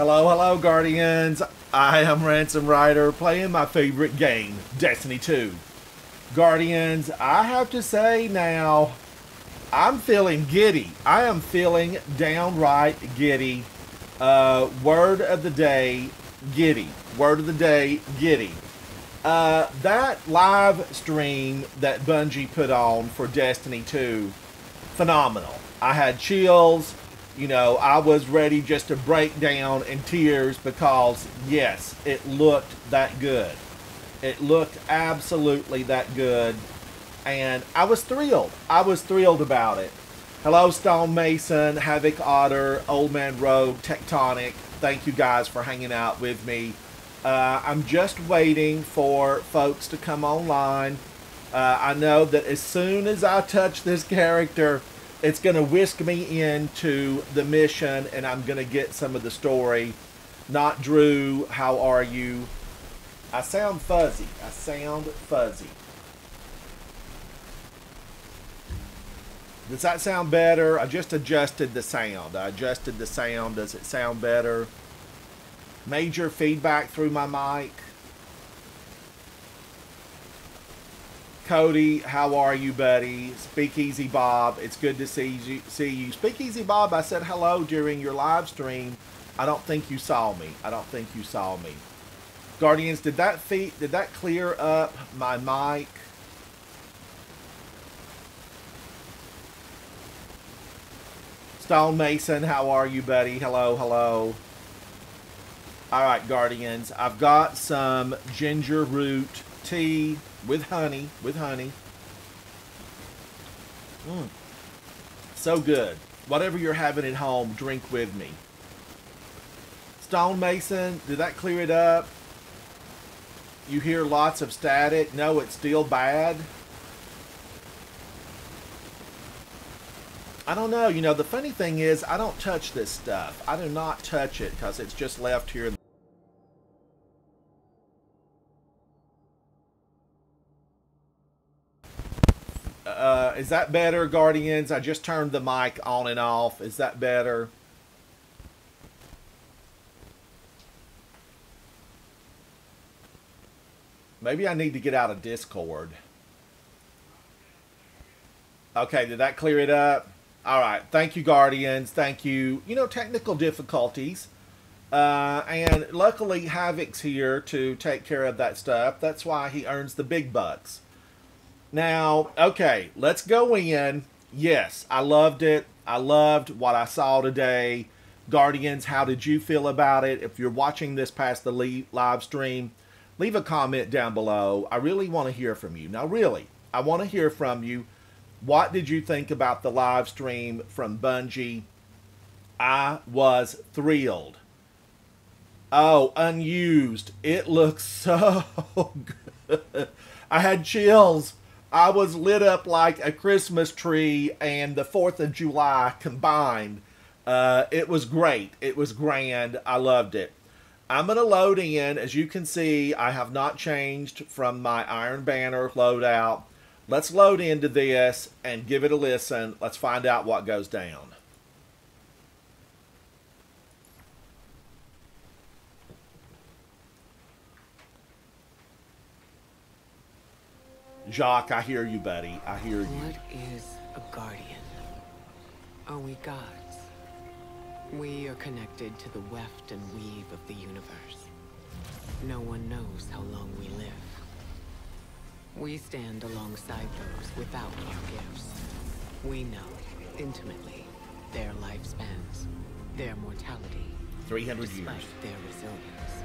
Hello, hello, Guardians. I am Ransom Ryder playing my favorite game, Destiny 2. Guardians, I have to say now, I'm feeling giddy. I am feeling downright giddy. Uh, word of the day, giddy. Word of the day, giddy. Uh, that live stream that Bungie put on for Destiny 2, phenomenal. I had chills. You know, I was ready just to break down in tears because, yes, it looked that good. It looked absolutely that good. And I was thrilled. I was thrilled about it. Hello, Stone Mason, Havoc Otter, Old Man Rogue, Tectonic. Thank you guys for hanging out with me. Uh, I'm just waiting for folks to come online. Uh, I know that as soon as I touch this character, it's going to whisk me into the mission and I'm going to get some of the story. Not Drew, how are you? I sound fuzzy. I sound fuzzy. Does that sound better? I just adjusted the sound. I adjusted the sound. Does it sound better? Major feedback through my mic. Cody, how are you, buddy? Speakeasy Bob, it's good to see you. See you, Speakeasy Bob. I said hello during your live stream. I don't think you saw me. I don't think you saw me. Guardians, did that feed? Did that clear up my mic? Stone Mason, how are you, buddy? Hello, hello. All right, Guardians. I've got some ginger root tea with honey. With honey. Mm. So good. Whatever you're having at home, drink with me. Stonemason, did that clear it up? You hear lots of static. No, it's still bad. I don't know. You know, the funny thing is, I don't touch this stuff. I do not touch it because it's just left here. Is that better, Guardians? I just turned the mic on and off. Is that better? Maybe I need to get out of Discord. Okay, did that clear it up? All right. Thank you, Guardians. Thank you. You know, technical difficulties. Uh, and luckily, Havoc's here to take care of that stuff. That's why he earns the big bucks. Now, okay, let's go in. Yes, I loved it. I loved what I saw today. Guardians, how did you feel about it? If you're watching this past the live stream, leave a comment down below. I really want to hear from you. Now, really, I want to hear from you. What did you think about the live stream from Bungie? I was thrilled. Oh, unused. It looks so good. I had chills. I was lit up like a Christmas tree and the 4th of July combined. Uh, it was great. It was grand. I loved it. I'm going to load in. As you can see, I have not changed from my Iron Banner loadout. Let's load into this and give it a listen. Let's find out what goes down. Jacques, I hear you, buddy. I hear you. What is a guardian? Are we gods? We are connected to the weft and weave of the universe. No one knows how long we live. We stand alongside those without our gifts. We know, intimately, their lifespans, their mortality. 300 despite years. their resilience.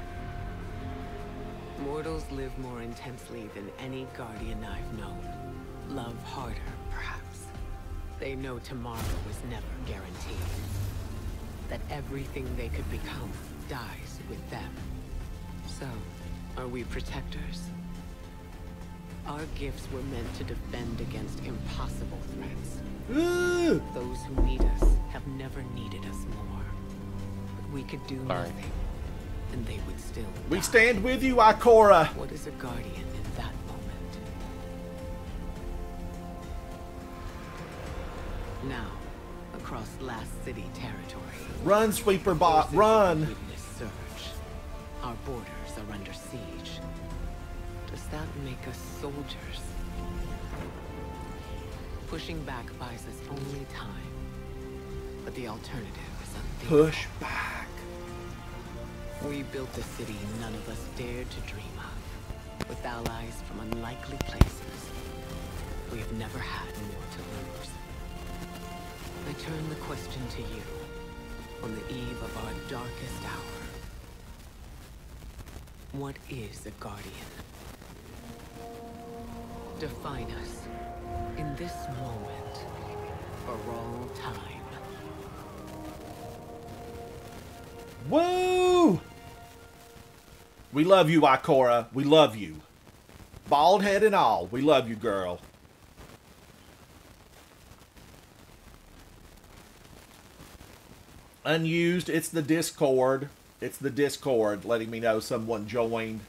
Mortals live more intensely than any Guardian I've known. Love harder, perhaps. They know tomorrow was never guaranteed. That everything they could become dies with them. So, are we protectors? Our gifts were meant to defend against impossible threats. Ooh. Those who need us have never needed us more. But we could do Sorry. nothing, and they would still We die. stand with you, Ikora. What is a guardian in that moment? Now, across Last City territory. Run, Sweeper Bot, run. witness Our borders are under siege. Does that make us soldiers? Pushing back buys us only time. But the alternative is unthinkable. Push back. We built a city none of us dared to dream of, with allies from unlikely places. We have never had more to lose. I turn the question to you, on the eve of our darkest hour. What is a Guardian? Define us, in this moment, for all time. Woo! We love you, Ikora. We love you. Bald head and all. We love you, girl. Unused. It's the Discord. It's the Discord letting me know someone joined.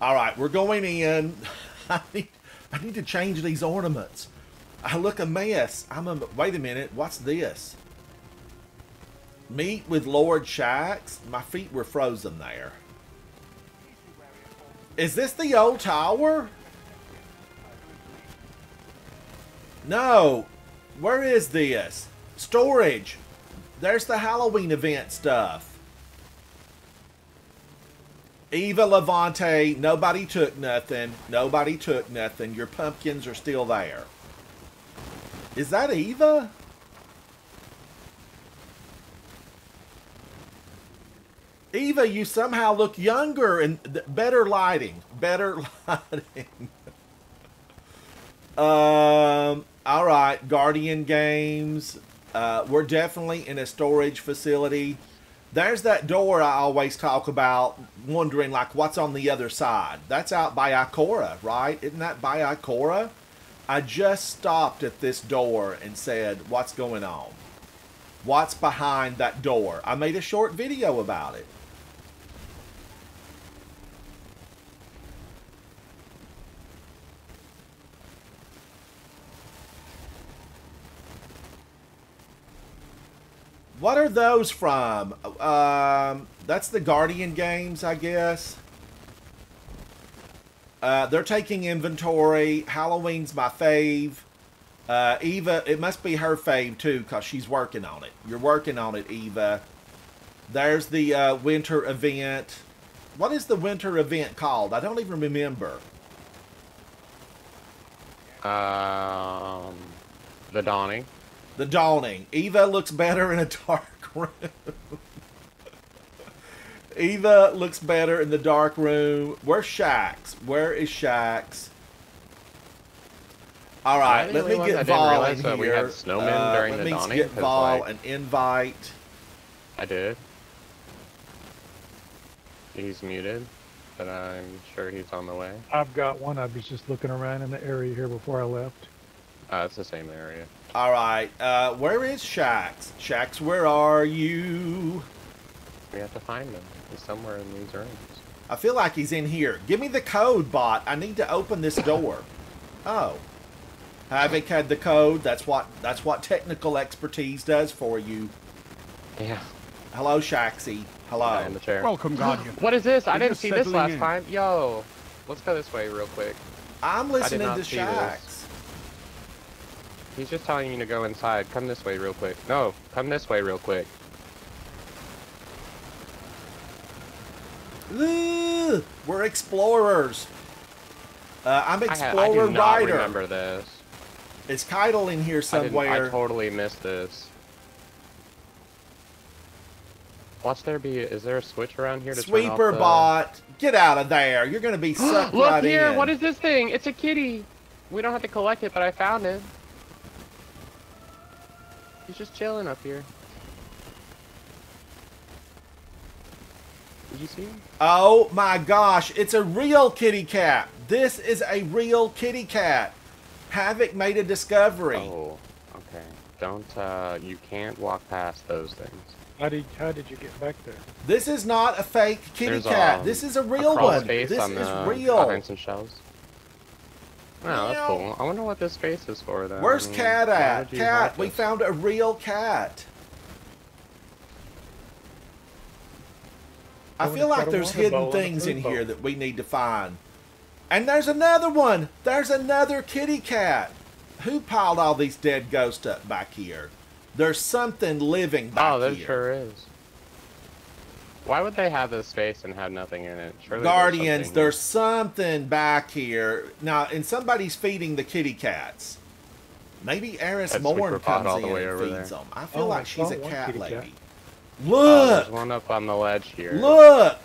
All right, we're going in. I need, I need to change these ornaments. I look a mess. I'm a. Wait a minute. What's this? Meet with Lord Shaxx. My feet were frozen there. Is this the old tower? No. Where is this? Storage. There's the Halloween event stuff. Eva Levante, nobody took nothing. Nobody took nothing. Your pumpkins are still there. Is that Eva? Eva, you somehow look younger and better lighting. Better lighting. um. All right, Guardian Games. Uh, we're definitely in a storage facility. There's that door I always talk about, wondering like what's on the other side. That's out by Ikora, right? Isn't that by Ikora? I just stopped at this door and said, "What's going on? What's behind that door?" I made a short video about it. What are those from? Um, that's the Guardian games, I guess. Uh, they're taking inventory. Halloween's my fave. Uh, Eva, it must be her fave too, because she's working on it. You're working on it, Eva. There's the uh, winter event. What is the winter event called? I don't even remember. Um, the dawning. The Dawning. Eva looks better in a dark room. Eva looks better in the dark room. Where's Shaxx? Where is Shaxx? All right, Am I the let me get that didn't Vol realize in that we here. had snowmen Uh, during let the me Dawning? get 'Cause, Vol like- an invite. I did. He's muted, but I'm sure he's on the way. I've got one. I was just looking around in the area here before I left. Uh, it's the same area. All right, uh, where is Shaxx? Shaxx, where are you? We have to find him. He's somewhere in these rooms. I feel like he's in here. Give me the code, bot. I need to open this door. Oh. Havoc had the code. That's what that's what technical expertise does for you. Yeah. Hello, Shaxy. Hello. In the chair. Welcome, Guardian. What is this? I We're didn't see this last in. time. Yo, let's go this way real quick. I'm listening to Shaxx. this. He's just telling me to go inside. Come this way real quick. No, come this way real quick. Ugh, we're explorers. Uh, I'm I, ha- I do not Ryder. remember this. Is Keitel in here somewhere? I totally missed this. Watch there be. Is there a switch around here to turn Sweeper off the... bot, get out of there. You're going to be sucked Look right here! in. What is this thing? It's a kitty. We don't have to collect it, but I found it. He's just chilling up here. Did you see him? Oh my gosh, it's a real kitty cat. This is a real kitty cat. Havoc made a discovery. Oh, okay. Don't. uh You can't walk past those things. How did how did you get back there? This is not a fake kitty There's, cat. um, this is a A real crawl one. This on is the, real. Behind some shelves. Wow, that's cool. I wonder what this space is for, though. Where's I mean, Cat at? Cat, we this? found a real cat. I Oh, feel like there's hidden bowl and a things in here that we need to find. And there's another one. There's another kitty cat. Who piled all these dead ghosts up back here? There's something living oh, back here. Oh, there here. sure is. Why would they have this space and have nothing in it? Surely there's Guardians, something there's something back here. Now, and somebody's feeding the kitty cats. Maybe Eris That Morn comes all in the way and over feeds there. them. I feel Oh, like I she's oh, a cat lady. cat. Oh, Look! there's one up on the ledge here. Look!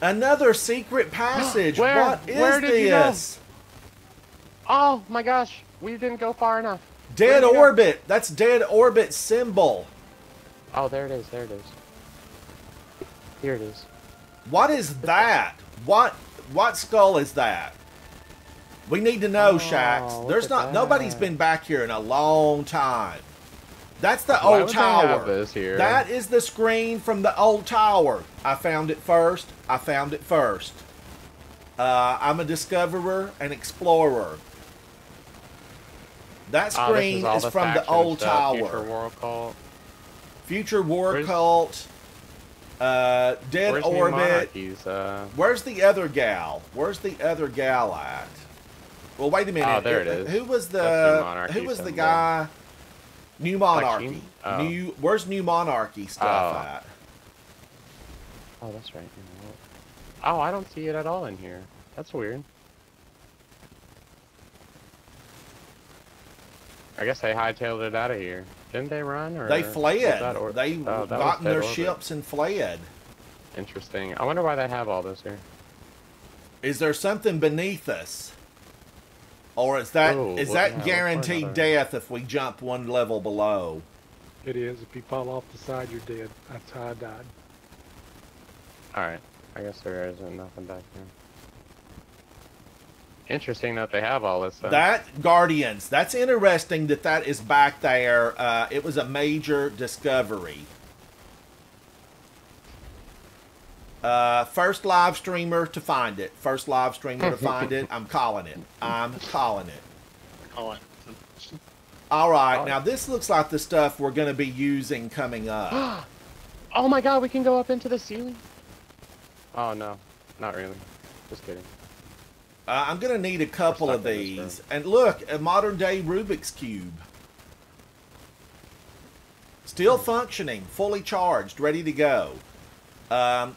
Another secret passage. Where? What is Where did you go? this? Oh my gosh, we didn't go far enough. Dead Where'd go? orbit. That's dead orbit symbol. Oh, there it is. There it is. Here it is. What is that? What what skull is that? We need to know, Oh, Shaxx. There's at not nobody's been back here in a long time. That's the Why old would have tower. this here? That is the screen from the old tower. I found it first. I found it first. Uh, I'm a discoverer and explorer. That Oh, screen all is the from the old stuff, Future tower. War Cult. Future War Where's- Cult. Uh, Dead Where's Orbit. Uh, Where's the other gal? Where's the other gal at? Well, wait a minute. Oh, there it Uh, is. Who was the Who was the guy? New Monarchy. Oh. New. Where's New Monarchy stuff Oh. at? oh, that's right. Oh, I don't see it at all in here. That's weird. I guess they hightailed it out of here. Didn't they run? Or They fled. or- they oh, got in their Orbit. ships and fled. Interesting. I wonder why they have all this here. Is there something beneath us? Or is that is Ooh, what- yeah, that what's guaranteed death if we jump one level below? It is. If you fall off the side, you're dead. That's how I died. Alright. I guess there isn't nothing back here. Interesting that they have all this stuff. That Guardians. That's interesting that that is back there. Uh, it was a major discovery. Uh, first live streamer to find it. First live streamer to find it. I'm calling it. I'm calling it. Oh, All right. Now this looks like the stuff we're going to be using coming up. oh my god, we can go up into the ceiling? Oh no, not really. Just kidding. Uh, I'm going to need a couple of stuck in this these. And look, a modern day Rubik's cube. Still functioning, fully charged, ready to go. Um,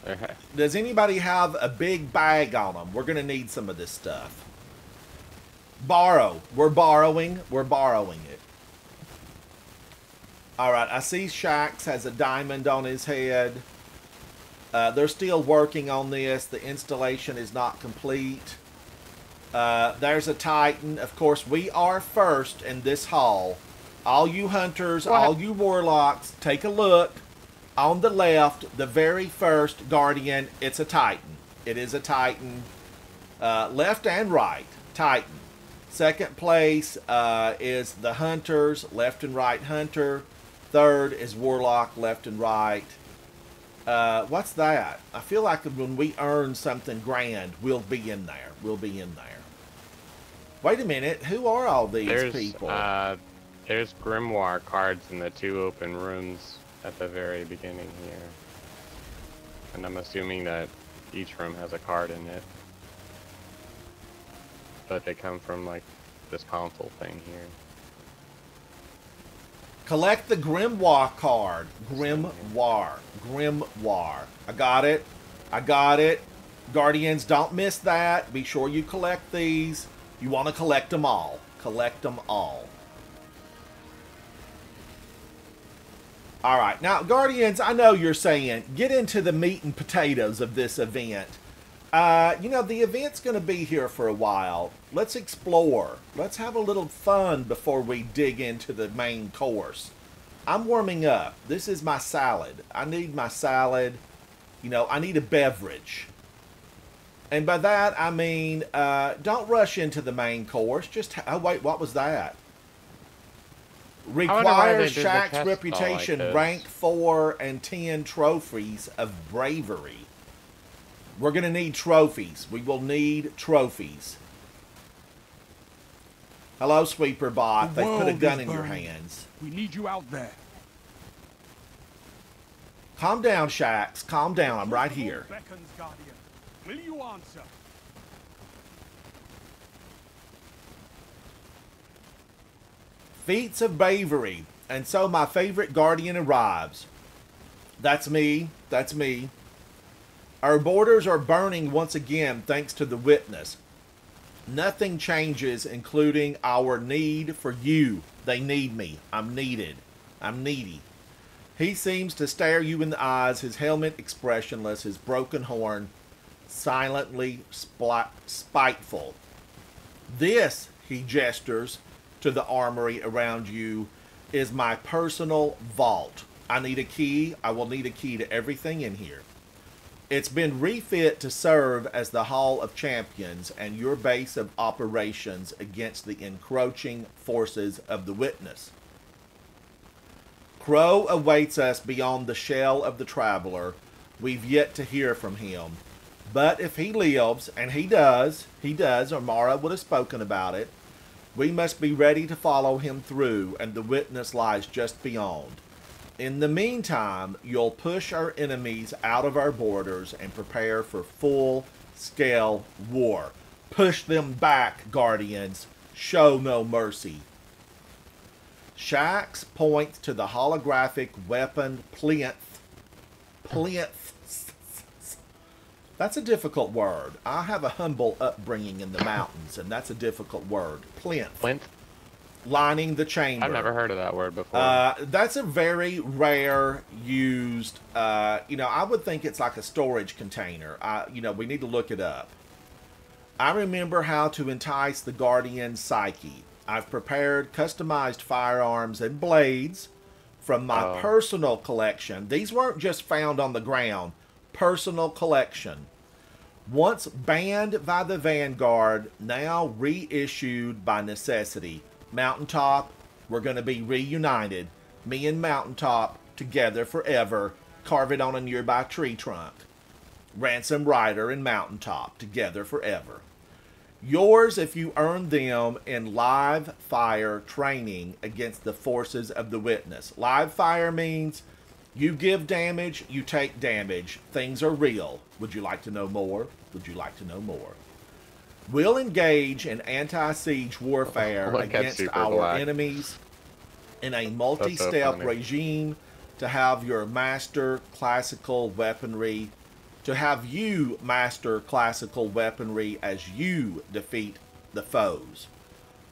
Does anybody have a big bag on them? We're going to need some of this stuff. Borrow. We're borrowing. We're borrowing it. All right. I see Shaxx has a diamond on his head. Uh, they're still working on this. The installation is not complete. Uh, there's a Titan. Of course, we are first in this hall. All you hunters, What? all you warlocks, take a look. On the left, the very first Guardian, it's a Titan. It is a Titan. Uh, left and right, Titan. Second place uh, is the Hunters, left and right Hunter. Third is Warlock, left and right. Uh, what's that? I feel like when we earn something grand, we'll be in there. We'll be in there. Wait a minute. Who are all these There's people? uh, there's grimoire cards in the two open rooms at the very beginning here, and I'm assuming that each room has a card in it, but they come from like this console thing here. Collect the Grimoire card. Grimoire. Grimoire. I got it. I got it. Guardians, don't miss that. Be sure you collect these. You want to collect them all. Collect them all. All right. Now, Guardians, I know you're saying get into the meat and potatoes of this event. Uh, you know, the event's going to be here for a while. Let's explore. Let's have a little fun before we dig into the main course. I'm warming up. This is my salad. I need my salad. You know, I need a beverage. And by that, I mean, uh, don't rush into the main course. Just, oh, wait, what was that? wonder why Requires did Shaq's test all like reputation rank 4 and 10 trophies of bravery. We're going to need trophies. We will need trophies. Hello, Sweeper Bot. The They put a gun is in your hands. We need you out there. Calm down, Shaxx. Calm down. I'm right here. Beckons, Guardian. Will you answer? Feats of bravery. And so my favorite guardian arrives. That's me. That's me. Our borders are burning once again thanks to the witness. Nothing changes, including our need for you. They need me. I'm needed. I'm needy. He seems to stare you in the eyes, his helmet expressionless, his broken horn silently spiteful. This, he gestures to the armory around you, is my personal vault. I need a key. I will need a key to everything in here. It's been refit to serve as the Hall of Champions and your base of operations against the encroaching forces of the Witness. Crow awaits us beyond the shell of the traveler. We've yet to hear from him. But if he lives, and he does, he does, or Mara would have spoken about it, we must be ready to follow him through, and the witness lies just beyond. In the meantime, you'll push our enemies out of our borders and prepare for full scale war. Push them back, Guardians. Show no mercy. Shaxx points to the holographic weapon plinth. Plinth. That's a difficult word. I have a humble upbringing in the mountains, and that's a difficult word. Plinth. Flint? Lining the chamber. I've never heard of that word before. Uh, that's a very rare used. Uh, you know, I would think it's like a storage container. I, you know, we need to look it up. I remember how to entice the guardian psyche. I've prepared customized firearms and blades from my Oh. personal collection. These weren't just found on the ground. Personal collection. Once banned by the Vanguard, now reissued by necessity. Mountaintop, we're going to be reunited. Me and Mountaintop together forever. Carve it on a nearby tree trunk. Ransom Ryder and Mountaintop together forever. Yours if you earn them in live fire training against the forces of the witness. Live fire means you give damage, you take damage. Things are real. Would you like to know more? Would you like to know more? We'll engage in anti siege warfare at against our Black. enemies in a multi step funny. regime to have your master classical weaponry, to have you master classical weaponry as you defeat the foes.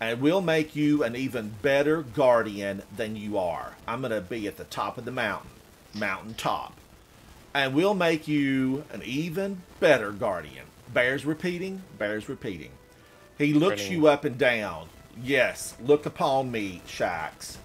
And we'll make you an even better guardian than you are. I'm going to be at the top of the mountain, mountain top. And we'll make you an even better guardian. Bears repeating, bears repeating. He looks Pretty- you up and down. Yes, look upon me, Shaxx.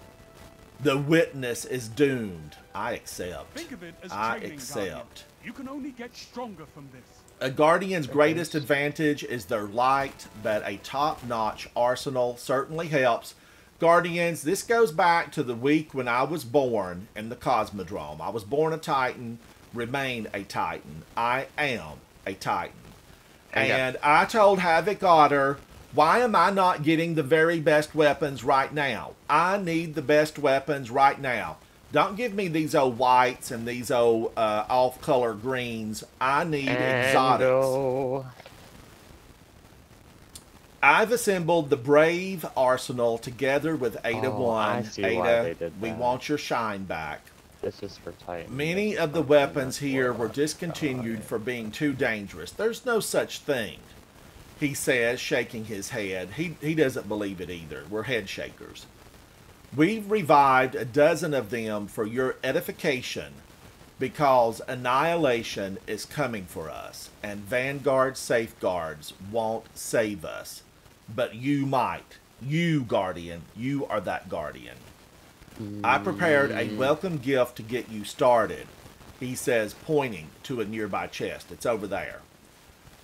The witness is doomed. I accept. Think of it as I accept. Guardian. You can only get stronger from this. A Guardian's greatest advantage is their light, but a top notch arsenal certainly helps. Guardians, this goes back to the week when I was born in the Cosmodrome. I was born a Titan, remain a Titan. I am a Titan. And I told Havoc Otter, why am I not getting the very best weapons right now? I need the best weapons right now. Don't give me these old whites and these old uh, off color greens. I need exotics. Ando. I've assembled the Brave Arsenal together with Ada Oh, I 1. see why Ada, they did we want your shine back. This is for Titan. Many of the weapons here were discontinued for being too dangerous. There's no such thing, he says, shaking his head. He, he doesn't believe it either. We're head shakers. We've revived a dozen of them for your edification because annihilation is coming for us, and Vanguard safeguards won't save us. But you might. You, Guardian, you are that Guardian. I prepared a mm. welcome gift to get you started, he says, pointing to a nearby chest. It's over there.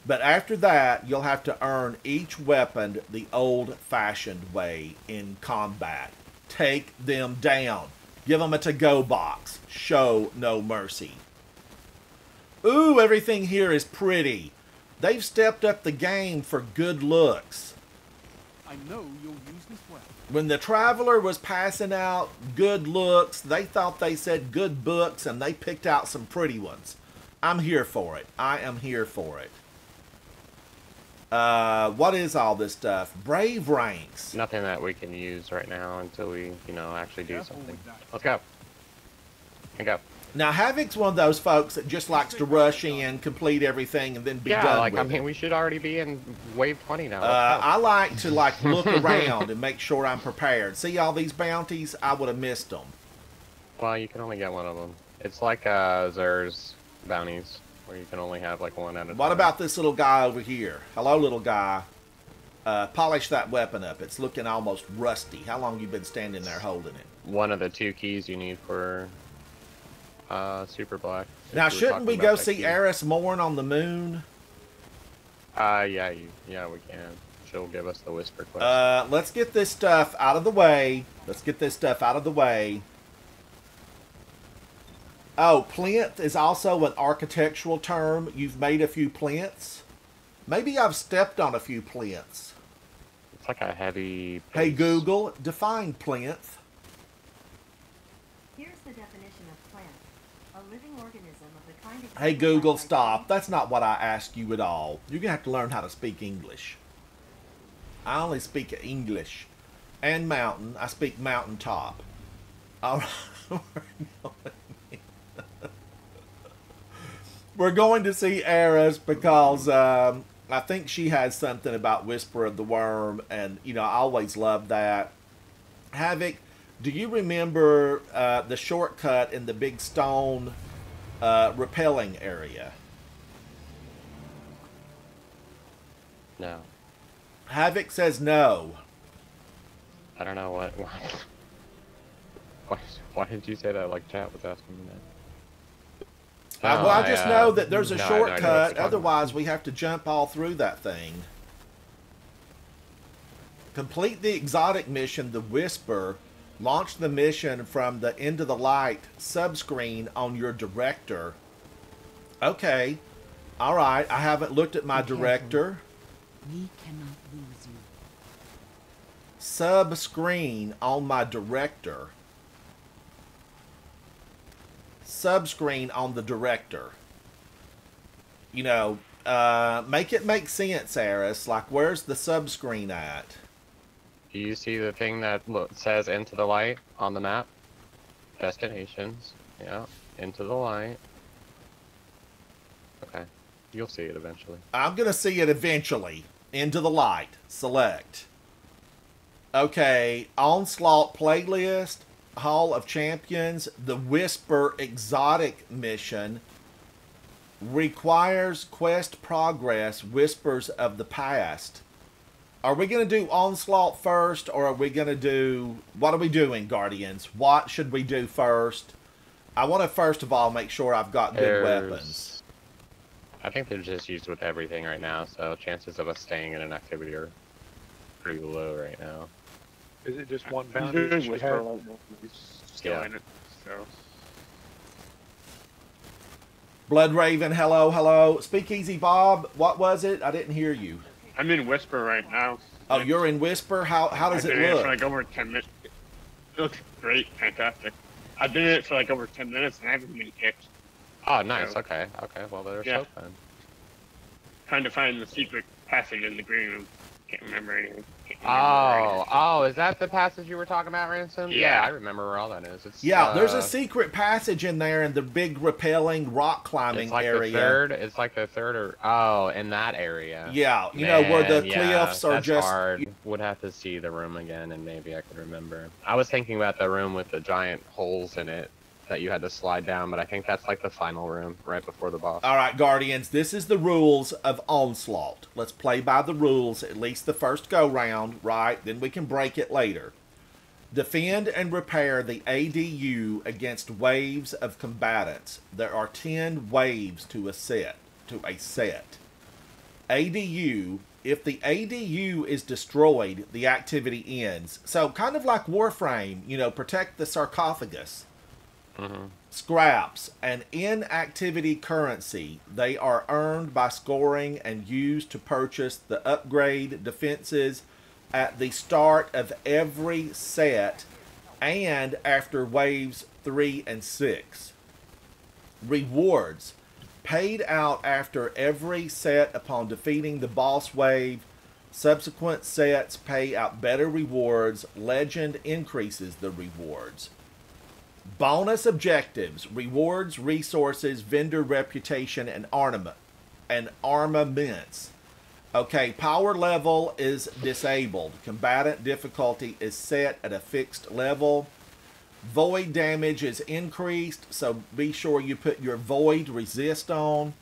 But after that, you'll have to earn each weapon the old fashioned way in combat. Take them down. Give them a to go box. Show no mercy. Ooh, everything here is pretty. They've stepped up the game for good looks. I I know you'll use this well. When the traveler was passing out good looks, they thought they said good books and they picked out some pretty ones. I'm here for it. I am here for it. Uh, what is all this stuff? Brave ranks. Nothing that we can use right now until we, you know, actually do Careful something. with that. Let's go. And go. Now, Havoc's one of those folks that just likes to rush in, complete everything, and then be yeah, done like with I mean, it. we should already be in wave 20 now. Uh, I like to like look around and make sure I'm prepared. See all these bounties? I would have missed them. Well, you can only get one of them. It's like uh, Xur's bounties, where you can only have like one at a time. What about this little guy over here? Hello, little guy. Uh, polish that weapon up. It's looking almost rusty. How long you been standing there holding it? one of the two keys you need for uh, Super Black? Now, shouldn't we go see. Eris Morn on the moon? Uh, yeah, you, yeah, we can. She'll give us the whisper quest. Uh, let's get this stuff out of the way. Let's get this stuff out of the way. Oh, plinth is also an architectural term. You've made a few plinths. Maybe I've stepped on a few plinths. it's like a heavy. Hey. Google, define plinth. Here's the definition of plant. A living organism of the kind of Hey Google, stop. That's not what I asked you at all. You're gonna have to learn how to speak English. I only speak English and mountain. I speak mountaintop. All right. We're going to see Eris because um, I think she has something about Whisper of the Worm, and you know I always love that. Havoc, do you remember uh, the shortcut in the big stone uh, repelling area? No, Havoc says no. I don't know what. Why, why, why did you say that? Like chat was asking me that. Uh, well, I just uh, know that there's a no, I know what you're shortcut. talking about. Otherwise, we have to jump all through that thing. Complete the exotic mission, The Whisper. Launch the mission from the end of the Light subscreen on your director. Okay. All right. I haven't looked at my Be careful. director. We cannot lose you. Sub screen on my director. Sub screen on the director. You know, uh, make it make sense, Eris. Like, where's the sub screen at? Do you see the thing that lo- says into the light on the map? Destinations. Yeah, into the light. Okay, you'll see it eventually. I'm going to see it eventually. Into the light. Select. Okay, Onslaught playlist, Hall of Champions, the Whisper Exotic Mission requires quest progress, Whispers of the Past. Are we going to do Onslaught first, or are we going to do. What are we doing, Guardians? What should we do first? I want to first of all make sure I've got good There's- weapons. I think they're just used with everything right now, so chances of us staying in an activity are pretty low right now. Is it just one I'm bounty doing that have? right now. He's still Yeah. in it, so. Blood Raven, hello, hello. Speakeasy Bob, what was it? I didn't hear you. I'm in Whisper right now. Oh, you're in Whisper. How how does I've it been in it look? for like over 10 minutes. It looks great, fantastic. I've been in it for like over 10 minutes and I haven't been kicked. Oh, ah, nice. Yeah. Okay. Okay. Well, there's Yeah. hope then. Trying to find the secret passage in the green room. Can't remember anything. Can't remember where it Oh, oh, is that the passage you were talking about, Ransom? Yeah. I remember where all that is. It's, yeah, there's uh, a secret passage in there in the big repelling rock climbing It's like area. the third. It's like the third or oh, in that area. Yeah, you know where the Man, yeah, cliffs are just. hard. Would have to see the room again, and maybe I could remember. I was thinking about the room with the giant holes in it that you had to slide down, but I think that's like the final room right before the boss. All right, Guardians, this is the rules of Onslaught. Let's play by the rules, at least the first go round, right? Then we can break it later. Defend and repair the ADU against waves of combatants. There are 10 waves to a set. To a set. ADU, if the ADU is destroyed, the activity ends. So, kind of like Warframe, you know, protect the sarcophagus Mhm. scraps, an inactivity currency. They are earned by scoring and used to purchase the upgrade defenses at the start of every set and after waves 3 and 6. Rewards paid out after every set upon defeating the boss wave. Subsequent sets pay out better rewards. Legend increases the rewards. Bonus objectives, rewards, resources, vendor reputation, and ornament and armaments. Okay, power level is disabled. Combatant difficulty is set at a fixed level. Void damage is increased, so be sure you put your void resist on.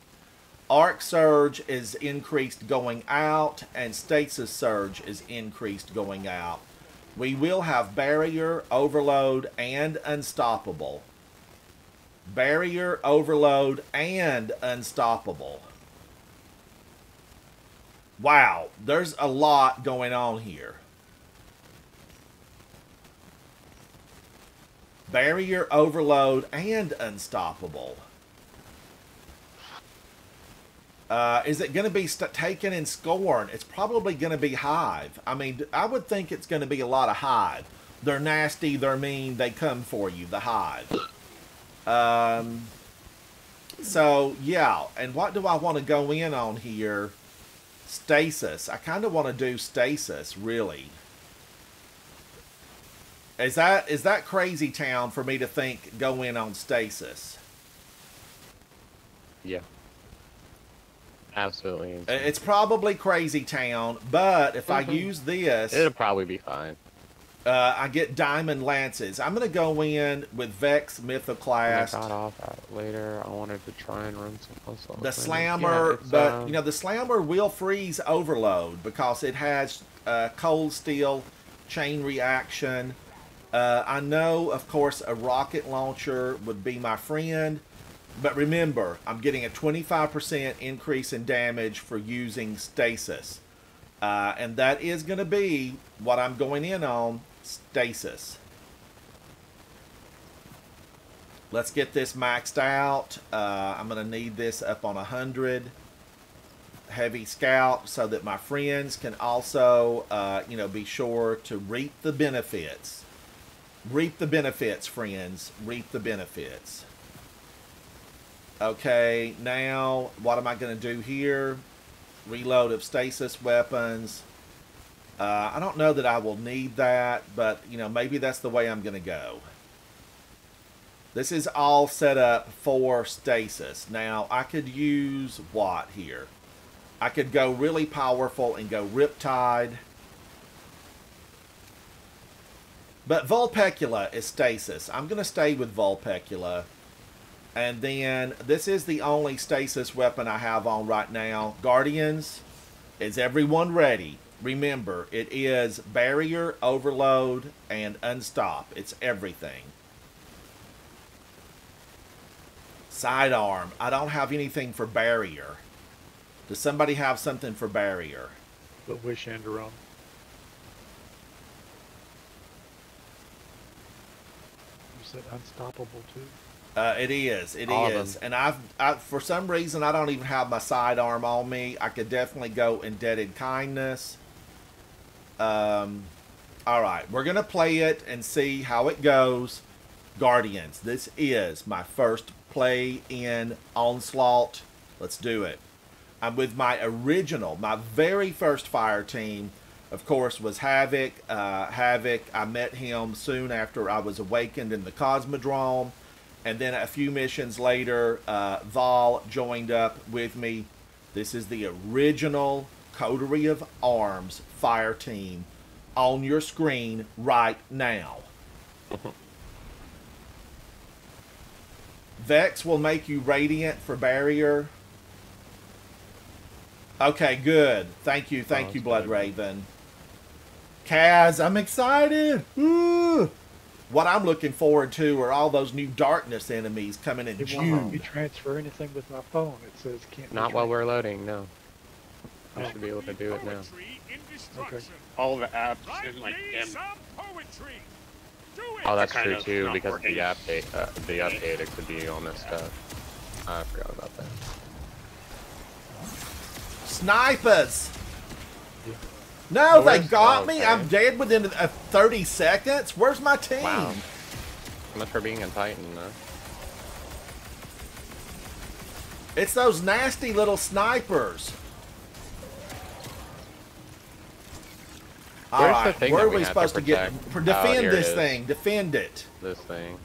Arc surge is increased going out, and stasis surge is increased going out. We will have barrier, overload, and unstoppable. Barrier, overload, and unstoppable. Wow, there's a lot going on here. Barrier, overload, and unstoppable. Uh, is it going to be taken in scorn? It's probably going to be hive. I mean, I would think it's going to be a lot of hive. They're nasty. They're mean. They come for you. The hive. Um. So yeah, and what do I want to go in on here? Stasis. I kind of want to do stasis. Really. Is that is that crazy town for me to think go in on stasis? Yeah. Absolutely. Uh, insane. It's probably crazy town, but if I use this, It'll probably be fine. uh, I get diamond lances. I'm gonna go in with Vex Mythoclast, got off later, I wanted to try and run some muscle. the Slammer, but you know the Slammer will freeze Overload because it has uh, cold steel chain reaction. Uh, I know, of course, a rocket launcher would be my friend, but remember, I'm getting a 25% increase in damage for using stasis. Uh, and that is going to be what I'm going in on stasis. Let's get this maxed out. Uh, I'm going to need this up on 100 heavy scout so that my friends can also, uh, you know, be sure to reap the benefits. Reap the benefits, friends. Reap the benefits. Okay, now what am I going to do here? Reload of stasis weapons. Uh, I don't know that I will need that, but you know maybe that's the way I'm going to go. This is all set up for stasis. Now I could use what here? I could go really powerful and go Riptide. But Vulpecula is stasis. I'm going to stay with Vulpecula. And then this is the only stasis weapon I have on right now. Guardians, is everyone ready? Remember, it is barrier, overload, and unstop. It's everything. Sidearm. I don't have anything for barrier. Does somebody have something for barrier? But wish Enderon. You said unstoppable too. Uh, it is. It is. And I've, I, for some reason, I don't even have my sidearm on me. I could definitely go indebted kindness. Um, all right, we're gonna play it and see how it goes. Guardians. This is my first play in Onslaught. Let's do it. I'm with my original, my very first fire team. Of course, was Havoc. Uh, Havoc. I met him soon after I was awakened in the Cosmodrome. And then a few missions later, uh, Vol joined up with me. This is the original Coterie of Arms fire team on your screen right now. Vex will make you radiant for barrier. Okay, good. Thank you, thank Oh, you, Blood good. Raven. Kaz, I'm excited. Woo! What I'm looking forward to are all those new darkness enemies coming in It won't let me transfer anything with my phone. It says can't. be Not while we're loading, no. I should be able to do it now. Poetry in destruction. All the apps Write and like me them. some poetry. Do it. Oh, that's true too, because of the update. Uh, the update, it could be all messed up. I forgot about that. Snipers! No, they got oh, me. okay. I'm dead within uh, 30 seconds. Where's my team? Wow. Much for being a Titan, though. It's those nasty little snipers. Where's the thing where are we we have to supposed to, get? Oh, Defend it this is. thing. Defend it. This thing.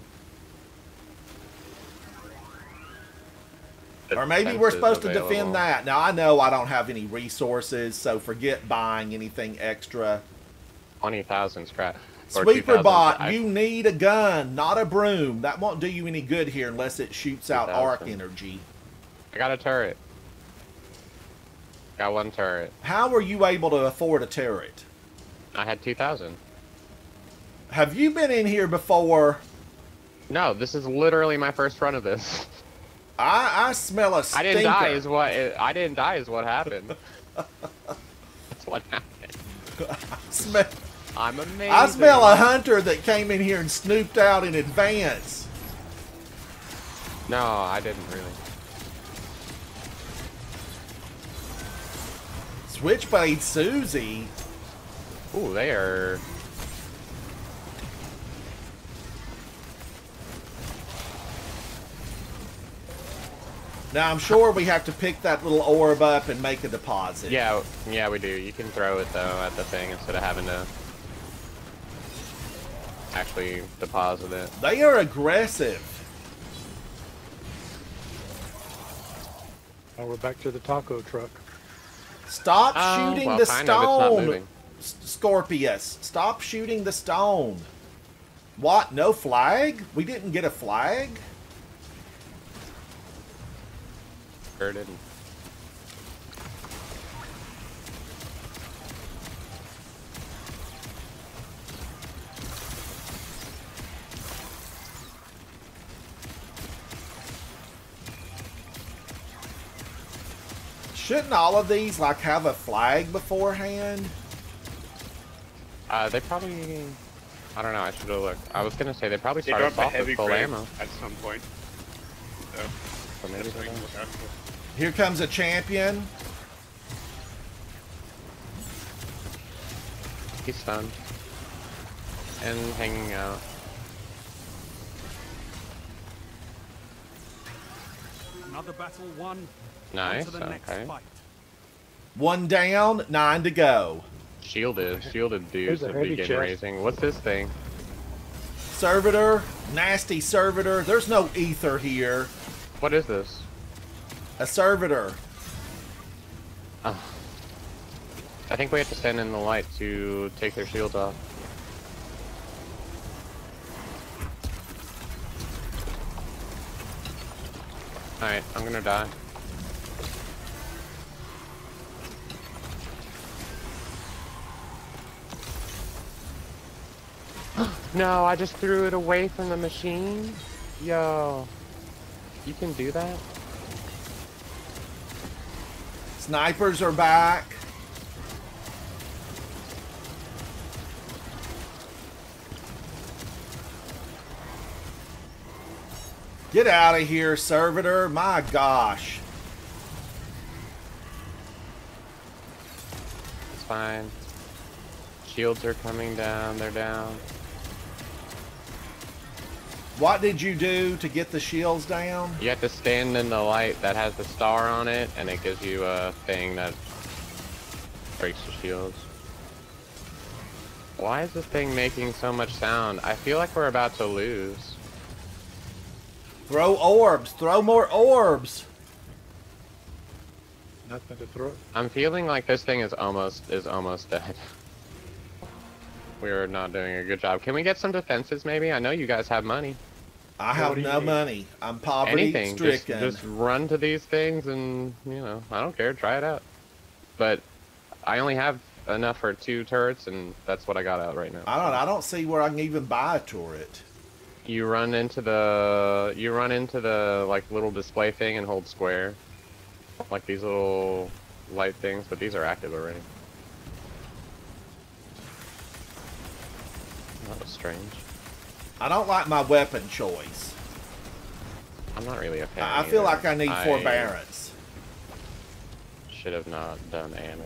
Or maybe we're supposed to defend that. Now I know I don't have any resources, so forget buying anything extra. 20,000 scrap. or Sweeper bot, I- you need a gun, not a broom. That won't do you any good here unless it shoots out arc energy. I got a turret. Got one turret. How were you able to afford a turret? I had 2,000. Have you been in here before? No, this is literally my first run of this. I, I smell a I stinker. I didn't die is what I didn't die is what happened. That's what happened. Sme- I'm amazing. I smell a hunter that came in here and snooped out in advance. No, I didn't really. Switchblade Susie. Ooh, they are. Now I'm sure we have to pick that little orb up and make a deposit. Yeah, yeah, we do. You can throw it though at the thing instead of having to actually deposit it. They are aggressive. Now we're back to the taco truck. Stop Oh, shooting well, the kind of, it's not stone. Scorpius, stop shooting the stone. What? No flag? We didn't get a flag? Sure didn't. Shouldn't all of these like have a flag beforehand? Uh, they probably. I don't know. I should have looked. I was gonna say they probably They started drop off with full crate ammo. at some point. So So maybe that's what they we can don't. look out for. Here comes a champion. He's stunned and hanging out. Another battle won. Nice. On to the next Okay. One down, nine to go. Shielded, shielded dudes There's a have heavy begin chest. raising. What's this thing? Servitor, nasty servitor. There's no ether here. What is this? A servitor. Oh. I think we have to stand in the light to take their shields off. Alright, I'm gonna die. no, I just threw it away from the machine? Yo. You can do that? Snipers are back. Get out of here, servitor. My gosh. It's fine. Shields are coming down, they're down. What did you do to get the shields down? You have to stand in the light that has the star on it, and it gives you a thing that breaks the shields. Why is this thing making so much sound? I feel like we're about to lose. Throw orbs. Throw more orbs. Nothing to throw. I'm feeling like this thing is almost is almost dead. We're not doing a good job. Can we get some defenses maybe? I know you guys have money. I have What do you no need? money. I'm poverty Anything. Just, stricken. just run to these things and, you know, I don't care. Try it out. But I only have enough for two turrets, and that's what I got out right now. I don't. I don't see where I can even buy a turret. You run into the, you run into the, like, little display thing and hold square. Like these little light things, but these are active already. That was strange. I don't like my weapon choice. I'm not really a fan. I feel like I need I forbearance. Should have not done amit.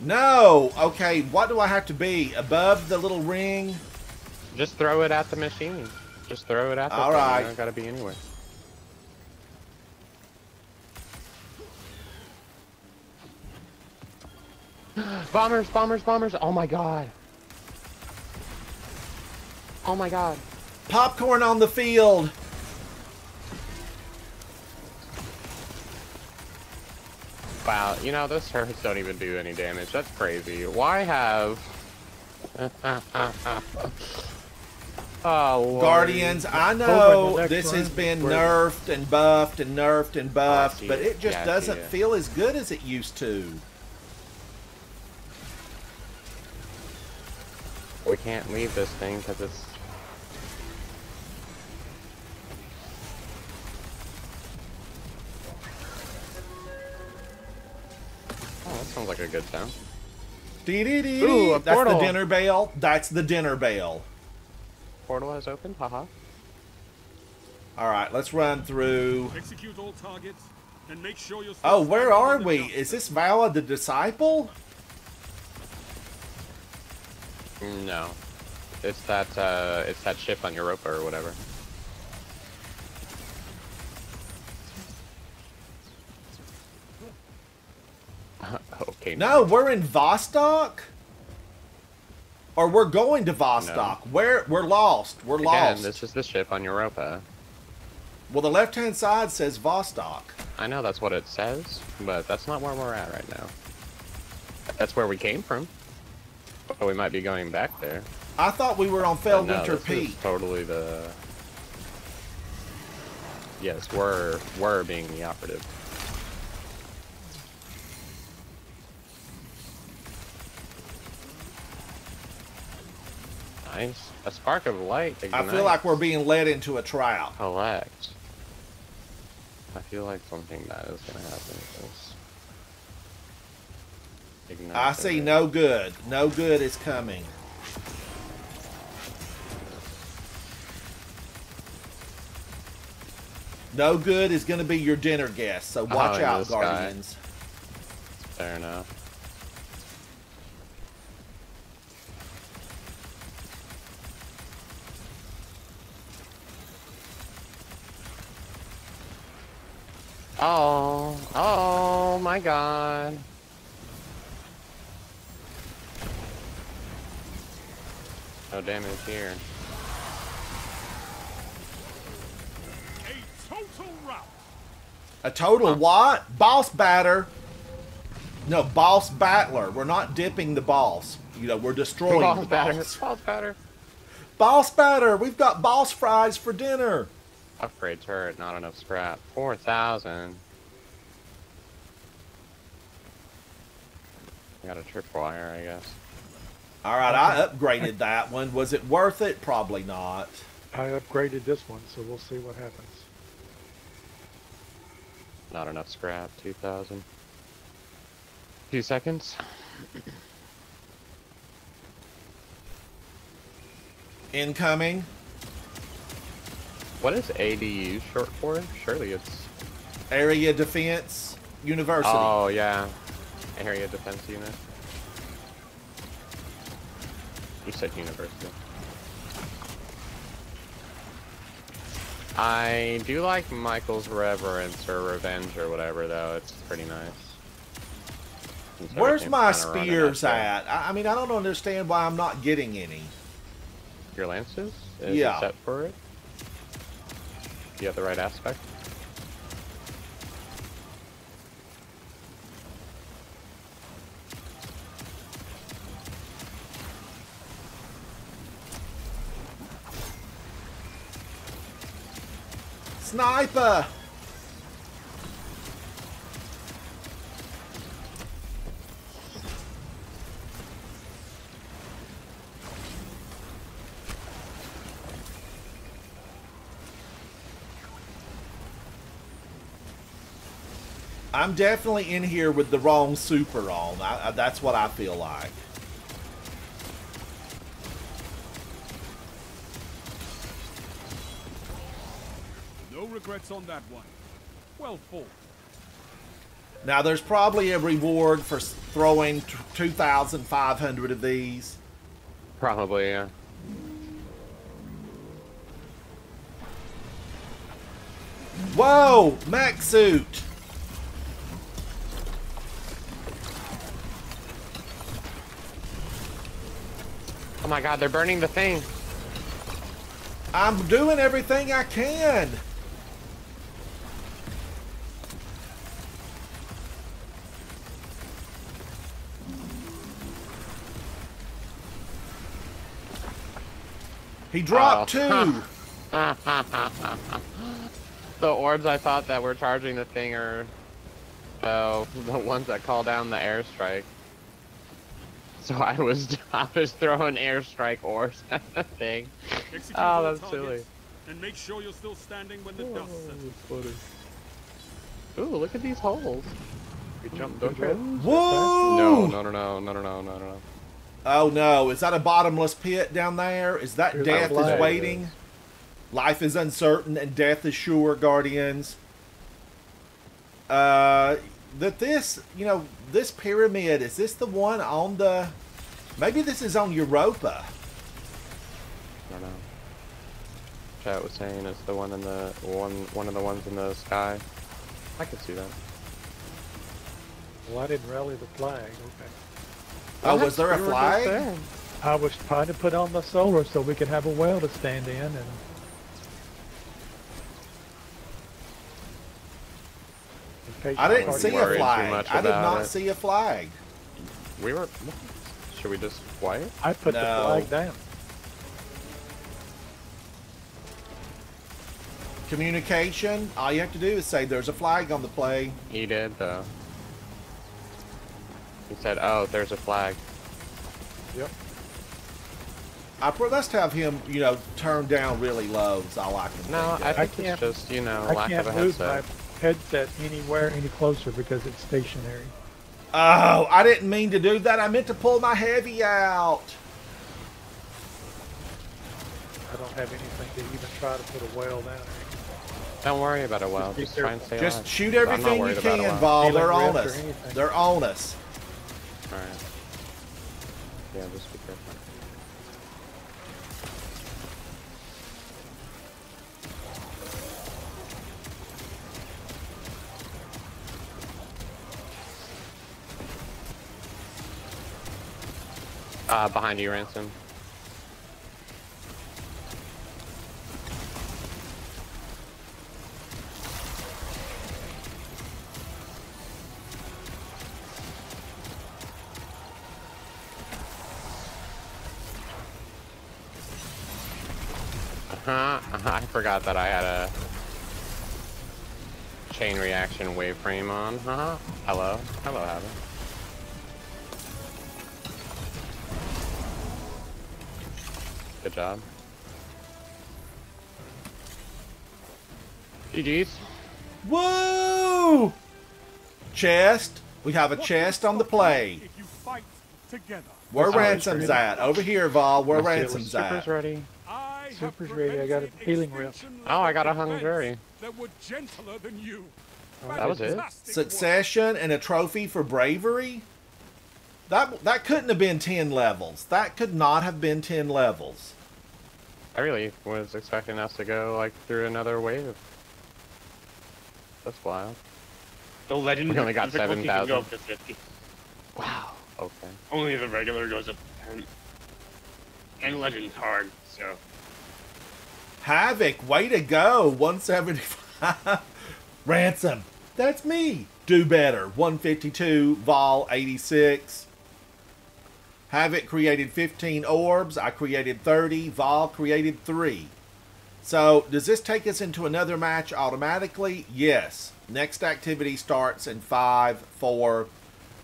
No! Okay, what do I have to be? Above the little ring? Just throw it at the machine. Just throw it at the All thing. right. You don't gotta be anywhere. bombers, bombers, bombers! Oh my god! Oh my god! Popcorn on the field. Wow, you know, those turrets don't even do any damage. That's crazy. Why have... oh, Lord. Guardians, I know next this has been Where- nerfed and buffed and nerfed and oh, buffed, see but it. it just Yeah, doesn't feel as good as it used to. We can't leave this thing because it's... Oh, that sounds like a good sound. Dee-dee-dee-dee. Ooh, a That's the dinner bell. That's the dinner bell. Portal has opened, haha. All right, let's run through. Execute all targets and make sure you're. Oh, where are we? jump. Is this Vow of the disciple? No. It's that, uh, it's that ship on Europa or whatever. okay. No, we're in Vostok. Or we're going to Vostok. Where we're lost. We're Again, lost. this is the ship on Europa. Well, the left-hand side says Vostok. I know that's what it says, but that's not where we're at right now. That's where we came from. But we might be going back there. I thought we were on But no, Feldwinter this is Peak. totally the. Yes, we're we're being the operative. Nice. A spark of light. I feel like we're being led into a trap. collect. I feel like something bad is happen with this. Ignite I see no good. No good is coming. No good is going to be your dinner guest, so oh, watch Oh, out. Guardians. Fair enough. Oh, oh my god. No damage here. A total rout. A total what? Boss batter. No, boss battler. We're not dipping the boss. You know, we're destroying Boss the batter. boss. Boss batter. Boss batter. We've got boss fries for dinner. Upgrade turret, not enough scrap. 4,000. Got a tripwire, I guess. All right, I upgraded that one. Was it worth it? Probably not. I upgraded this one, so we'll see what happens. Not enough scrap, 2,000. Two seconds. Incoming. What is ADU short for? Surely it's. Area Defense University. Oh, yeah. Area Defense Unit. You said university. I do like Mykel's Reverence or Revenge or whatever, though. It's pretty nice. Where's my spears at? I mean, I don't understand why I'm not getting any. Your lances? Is Yeah. set for it? You have the right aspect? Sniper! I'm definitely in here with the wrong super on. I, I, that's what I feel like. No regrets on that one. Well fought. Now, there's probably a reward for throwing 2,500 of these. Probably, yeah. Whoa! Mech suit! Oh my god, they're burning the thing. I'm doing everything I can. He dropped Oh. two. The orbs I thought that were charging the thing are, oh, the ones that call down the airstrike. So I was I was throwing airstrike orbs at the thing. Execute Oh, that's silly. And make sure you're still standing when the dust settles. Ooh, look at these holes. We jump, don't you? Whoa! No, no, no, no, no, no, no, no, no. Oh no, is that a bottomless pit down there? Is that Here's death is waiting? Life is uncertain and death is sure, Guardians. Uh, that this, you know, this pyramid, is this the one on the. Maybe this is on Europa. I don't know. Chat was saying it's the one in the one one of the ones in the sky. I can see that. Well, I didn't rally the flag. Okay. Oh, was there a We were just flag? there. I was trying to put on the solar so we could have a well to stand in, and in I didn't see a flag. I did not it. see a flag. We were. Should we just quiet? I put No. the flag down. Communication, all you have to do is say there's a flag on the play. He did though. He said, "Oh, there's a flag." Yep. I pro- let's have him, you know, turn down really low. Is all I can No, think I think can't- it's just you know I lack can't of a move headset. My headset anywhere any closer because it's stationary. Oh, I didn't mean to do that. I meant to pull my heavy out. I don't have anything to even try to put a well down there. Don't worry about a well. Just Just try and stay Just alive. shoot everything you worried about a can, well. Vol. They're on us. They're on us. All right. Yeah, just Uh, behind you, Ransom. Uh-huh. I forgot that I had a chain reaction waveframe on. Uh-huh. Hello. Hello, Heaven. Good job. GG's. Woo! Chest. We have a chest on the play. If you fight together. Where Oh, Ransom's at? Over here, Vol. Where Let's see it. Ransom's Super's at? ready. I Super's ready. I got a healing rift. Oh, I got a level Hungary. That were gentler than you. Oh, that was it? Succession and a trophy for bravery. That that couldn't have been ten levels. That could not have been ten levels. I really was expecting us to go like through another wave. That's wild. The legend We only got difficulty can go 7,000. up to 50. Wow. Okay. Only the regular goes up to 10. And legend's hard, so. Havoc, way to go. 175. Ransom, that's me. Do better. 152. Vol 86. Havoc created 15 orbs. I created 30. Vol created 3. So, does this take us into another match automatically? Yes. Next activity starts in 5, 4.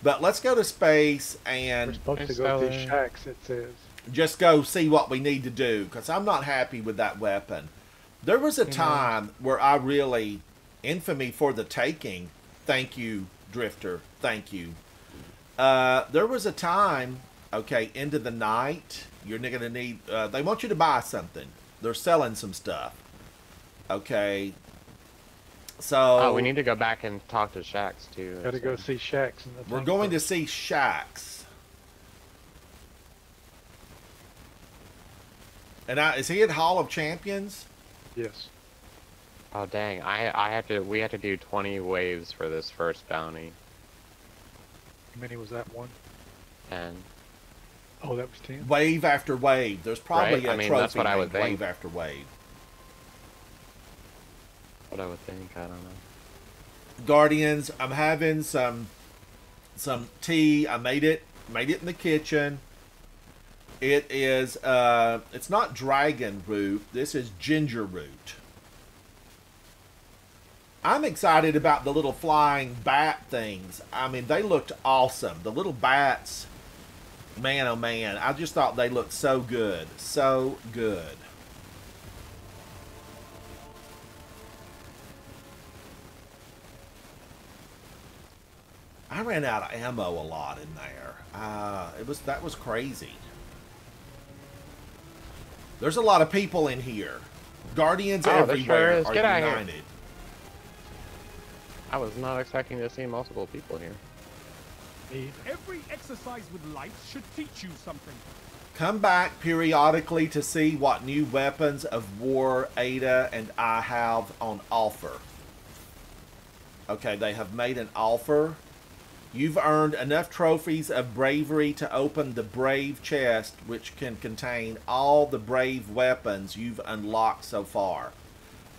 But let's go to space We're and supposed to go through selling. shacks, it says. just go see what we need to do because I'm not happy with that weapon. There was a time where I really infamy for the taking. Thank you, Drifter. Thank you. Uh, there was a time, okay, into the night. You're going to need. Uh, they want you to buy something. They're selling some stuff. Okay. So Oh, we need to go back and talk to Shaxx too. Gotta go see Shaxx. We're thing going to see Shaxx. And I, is he at Hall of Champions? Yes. Oh dang! I I have to. We have to do 20 waves for this first bounty. How many was that one? And Oh, that was ten. Wave after wave. There's probably Right, I a mean, trophy that's what I would named think. wave after wave. what I would think, I don't know. Guardians, I'm having some some tea. I made it made it in the kitchen. It is uh it's not dragon root. This is ginger root. I'm excited about the little flying bat things. I mean, they looked awesome. The little bats, man oh man, I just thought they looked so good. So good. I ran out of ammo a lot in there. Uh, it was that was crazy. There's a lot of people in here. Guardians Oh, there sure everywhere are Get united. I was not expecting to see multiple people here. Every exercise with light should teach you something. Come back periodically to see what new weapons of war Ada and I have on offer. Okay, they have made an offer. You've earned enough trophies of bravery to open the brave chest, which can contain all the brave weapons you've unlocked so far.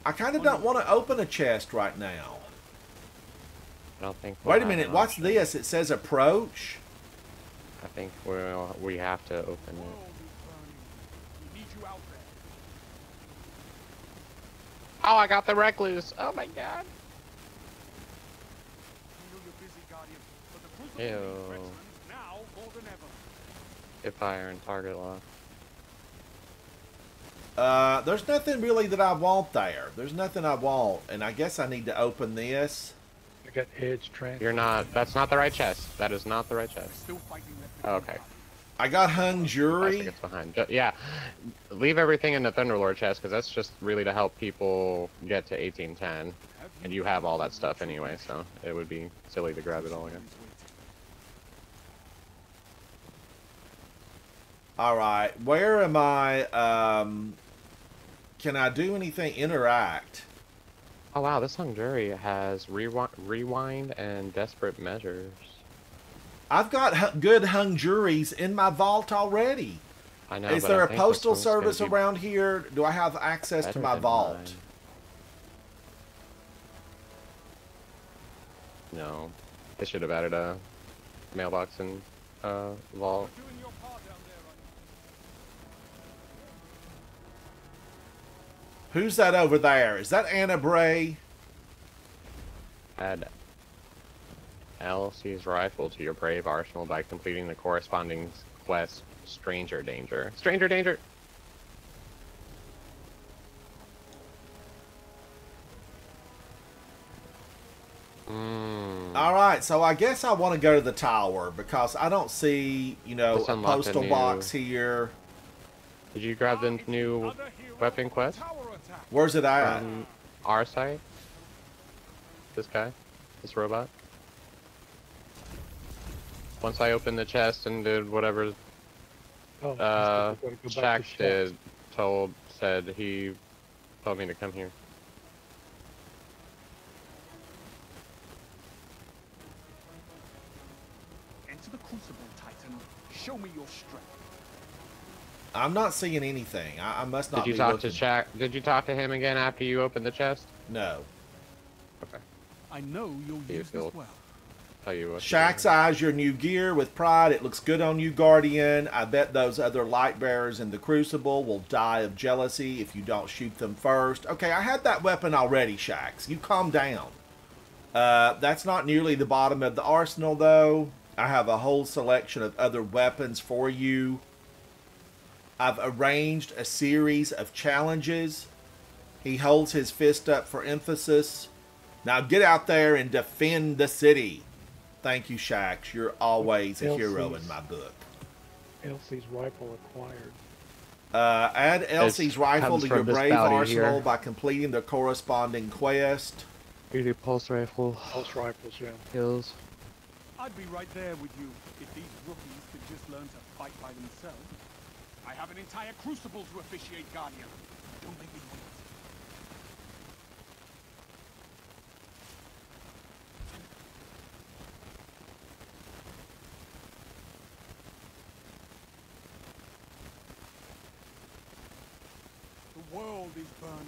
I kind of don't want to open a chest right now. I don't think. Wait a minute, an what's option. this? It says approach. I think we'll we have to open it. World is burning. We need you out there. Oh, I got the recluse. Oh my god. We know you're busy, Guardian, but the Crucible Ew. needs veterans now more than ever. Hip fire and target lock. Uh, there's nothing really that I want there. There's nothing I want, and I guess I need to open this. I got edge transfer. You're not. That's not the right chest. That is not the right chest. still fighting left Oh, okay. I got hung I jury. think it's behind. Ju- Yeah, leave everything in the Thunderlord chest because that's just really to help people get to 1810, and you have all that stuff anyway, so it would be silly to grab it all again. All right, where am I? Um, can I do anything? Interact. Oh wow, this hung jury has rewind, rewind and desperate measures. I've got good hung juries in my vault already. I know. Is there I a postal service around here? Do I have access to my vault? mine. No, they should have added a mailbox and uh, vault. You're doing your part down there, aren't you? Who's that over there? Is that Ana Bray? Add Elsie's rifle to your brave arsenal by completing the corresponding quest, Stranger Danger. Stranger Danger! Mm. All right, so I guess I want to go to the tower because I don't see, you know, a unlocked a postal new- box here. Did you grab the new weapon quest Tower attack. Where's it at? from our site? This guy? This robot? Once I opened the chest and did whatever Oh, uh, we gotta go Shaxx to did, told, said he told me to come here. Enter the Crucible, Titan. Show me your strength. I'm not seeing anything. I, I must not Did you be talk looking. to Shaxx? Did you talk to him again after you opened the chest? No. Okay. I know you'll You use feel- this well. Tell you what. to eyes your new gear with pride. It looks good on you, Guardian. I bet those other light bearers in the Crucible will die of jealousy if you don't shoot them first. Okay, I had that weapon already, Shaxx. You calm down. Uh, that's not nearly the bottom of the arsenal, though. I have a whole selection of other weapons for you. I've arranged a series of challenges. He holds his fist up for emphasis. Now get out there and defend the city. Thank you, Shaxx. You're always a hero in my book. Elsie's rifle acquired. Uh, add Elsie's rifle to your brave arsenal here. by completing the corresponding quest. 80 pulse rifle Pulse rifles, yeah. kills. I'd be right there with you if these rookies could just learn to fight by themselves. Entire crucible to officiate, Guardian. Don't make me wait. The world is burning.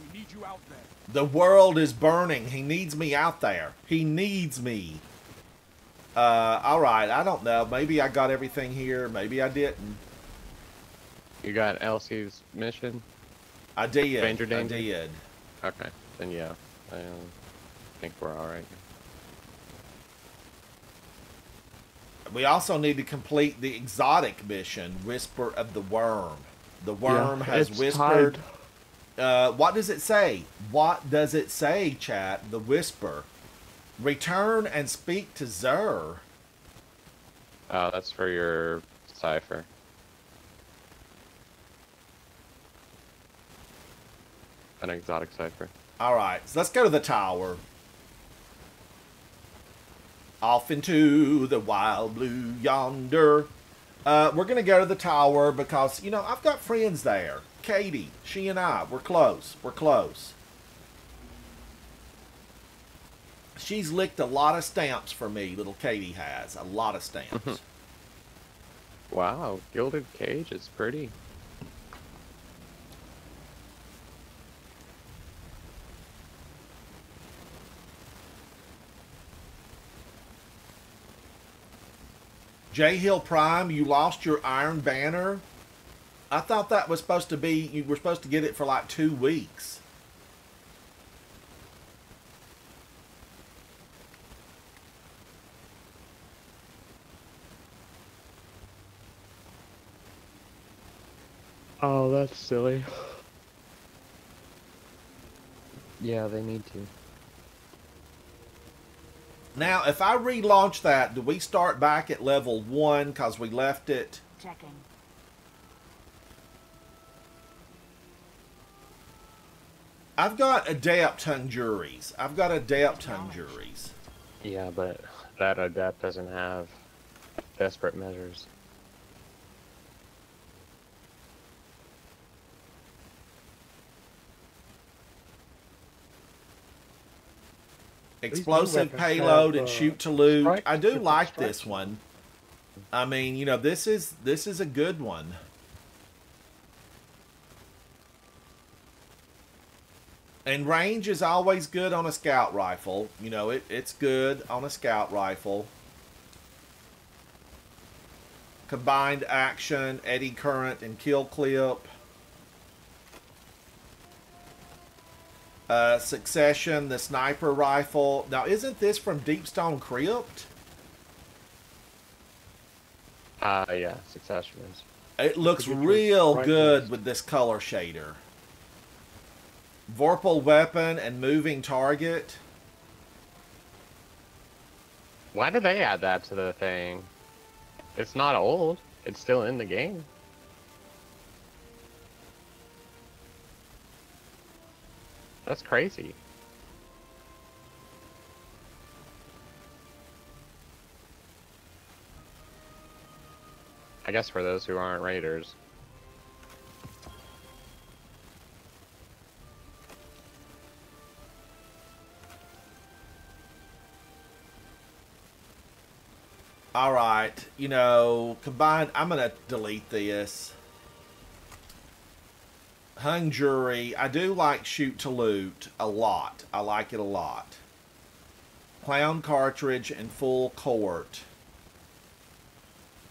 We need you out there. The world is burning. He needs me out there. He needs me. Uh, all right. I don't know. Maybe I got everything here. Maybe I didn't. You got Elsie's mission? I did. Stranger I danger? did. Okay, then yeah, I um, think we're all right. We also need to complete the exotic mission, Whisper of the Worm. The worm has whispered. Uh, what does it say? What does it say, chat? The whisper. Return and speak to Xur. Oh, that's for your cipher. An exotic cipher. All right, so let's go to the tower. Off into the wild blue yonder. Uh, we're gonna go to the tower because you know I've got friends there. Kadi, she and I, we're close. We're close. She's licked a lot of stamps for me. Little Kadi has a lot of stamps. Wow, gilded cage is pretty. J Hill Prime, you lost your Iron Banner. I thought that was supposed to be you were supposed to get it for like two weeks. Oh, that's silly. Yeah, they need to. Now, if I relaunch that, do we start back at level one because we left it? Checking. I've got adept hung juries. I've got adept hung juries. Yeah, but that uh, adept doesn't have desperate measures. Explosive payload have, and uh, shoot to loot. strike- I do like this one. I mean, you know, this is this is a good one. And range is always good on a scout rifle. You know, it, it's good on a scout rifle. Combined action, eddy current, and kill clip. Uh, Succession, the sniper rifle. Now, isn't this from Deepstone Crypt? Ah, yeah, succession is. It looks real good with this color shader. Vorpal weapon and moving target. Why did they add that to the thing? It's not old. It's still in the game. That's crazy. I guess for those who aren't raiders. All right, you know, combined. I'm gonna delete this. Hung jury. I do like shoot to loot a lot. I like it a lot. Clown cartridge and full court.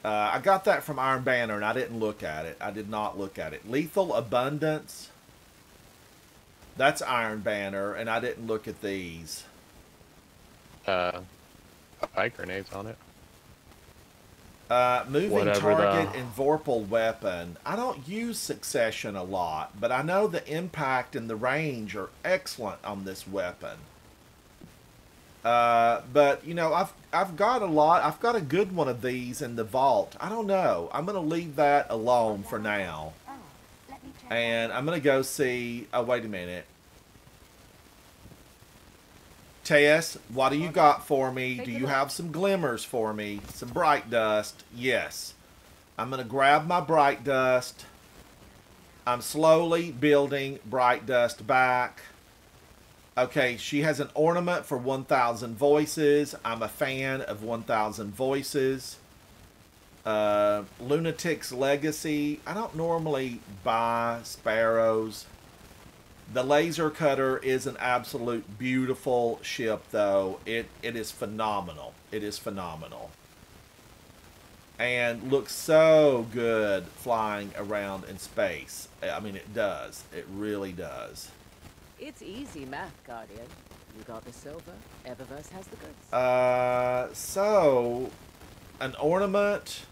Uh, I got that from Iron Banner and I didn't look at it. I did not look at it. Lethal Abundance. That's Iron Banner and I didn't look at these. Uh, bike grenades on it. Uh, moving Whatever target the- and Vorpal weapon. I don't use Succession a lot, but I know the impact and the range are excellent on this weapon. Uh, but you know, I've I've got a lot. I've got a good one of these in the vault. I don't know. I'm gonna leave that alone for now, Oh, let me check. and I'm gonna go see. Oh, wait a minute. Tess, what do you got for me? Do you have some glimmers for me? Some bright dust? Yes. I'm going to grab my bright dust. I'm slowly building bright dust back. Okay, she has an ornament for 1,000 voices. I'm a fan of 1,000 voices. Uh, Lunatic's Legacy. I don't normally buy sparrows. The laser cutter is an absolute beautiful ship, though. It it is phenomenal. It is phenomenal, and looks so good flying around in space. I mean, it does. It really does. It's easy math, Guardian. You got the silver, Eververse has the goods. Uh, so an ornament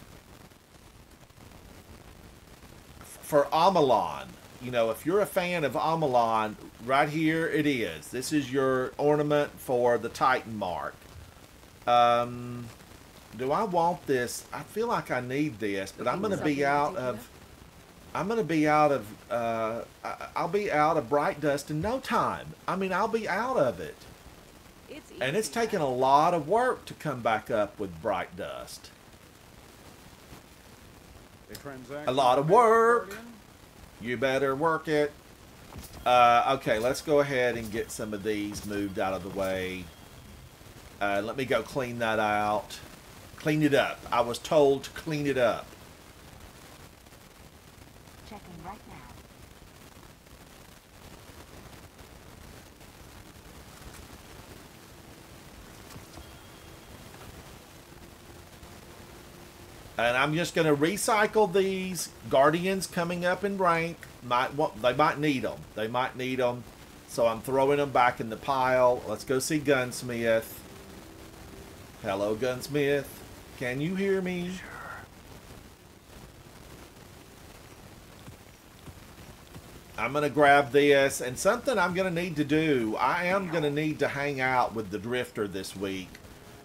for Amalon. You know, if you're a fan of Amalon, right here it is. This is your ornament for the Titan mark. Um, do I want this? I feel like I need this, but I'm going to be out of. I'm going to be out of. Uh, I- I'll be out of bright dust in no time. I mean, I'll be out of it, It's and it's easy taken a lot of work to come back up with bright dust. A, lot of work. Guardian? You better work it. Uh, okay, let's go ahead and get some of these moved out of the way. Uh, let me go clean that out. Clean it up. I was told to clean it up. And I'm just going to recycle these guardians coming up in rank. Might want, they might need them. They might need them. So I'm throwing them back in the pile. Let's go see Gunsmith. Hello, Gunsmith. Can you hear me? Sure. I'm going to grab this. And something I'm going to need to do, I am going to need to hang out with the Drifter this week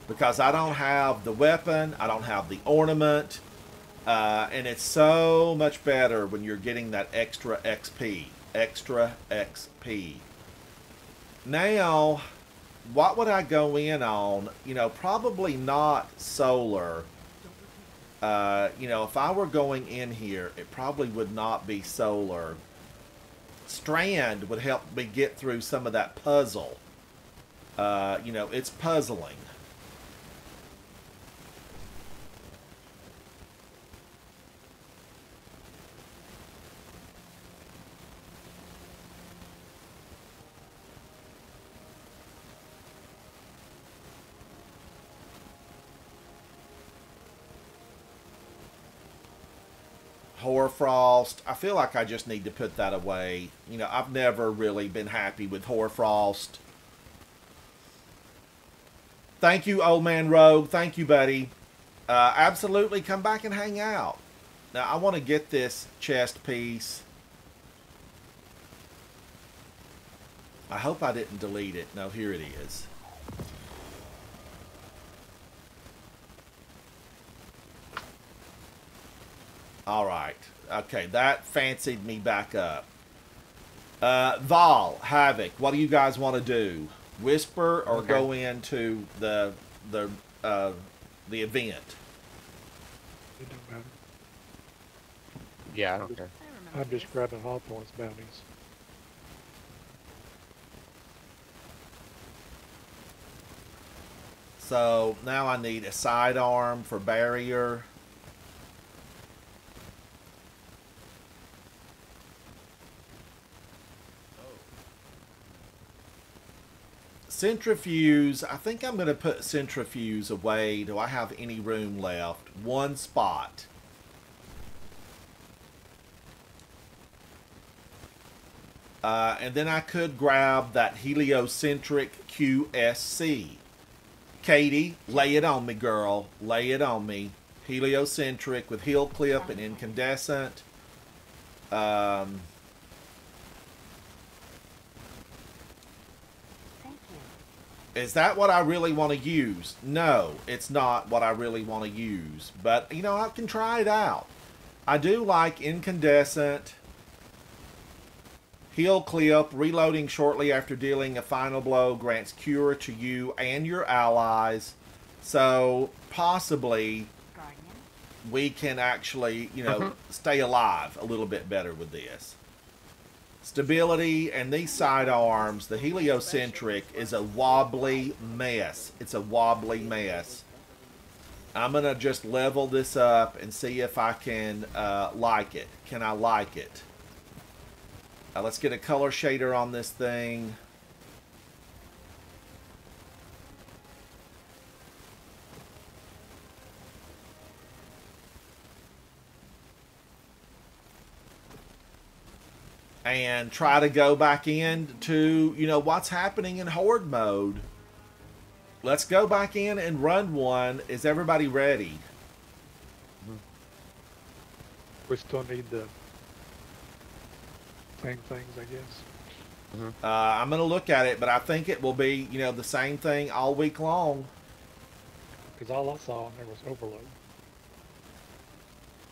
because I don't have the weapon, I don't have the ornament, uh, and it's so much better when you're getting that extra XP. Extra XP. Now, what would I go in on? You know, probably not solar. Uh, you know, if I were going in here, it probably would not be solar. Strand would help me get through some of that puzzle. Uh, you know, it's puzzling. Hoarfrost. I feel like I just need to put that away. You know, I've never really been happy with Hoarfrost. Thank you, old man Rogue. Thank you, buddy. Uh, absolutely, come back and hang out. Now, I want to get this chest piece. I hope I didn't delete it. No, here it is. All right. Okay, that fancied me back up. Uh, Val, Havoc, what do you guys want to do? Whisper or Okay. go into the the uh, the event? It don't matter. Yeah. Okay. I'm just grabbing Hawthorne's bounties. So now I need a sidearm for barrier. Centrifuge, I think I'm going to put centrifuge away. Do I have any room left? One spot. Uh, and then I could grab that heliocentric QSC. Kadi, lay it on me, girl. Lay it on me. Heliocentric with heal clip and incandescent. Um, Thank you. Is that what I really want to use? No, it's not what I really want to use. But, you know, I can try it out. I do like incandescent, Heal clip. Reloading shortly after dealing a final blow grants cure to you and your allies. So possibly Guardian. we can actually, you know, uh-huh. stay alive a little bit better with this. Stability and these sidearms, the heliocentric is a wobbly mess. It's a wobbly mess. I'm gonna just level this up and see if I can uh, like it. Can I like it? Uh, let's get a color shader on this thing. And try to go back in to you know what's happening in horde mode. Let's go back in and run one. Is everybody ready? We still need the same things, I guess. uh, i'm gonna look at it but i think it will be you know the same thing all week long. Because all I saw in there was overload.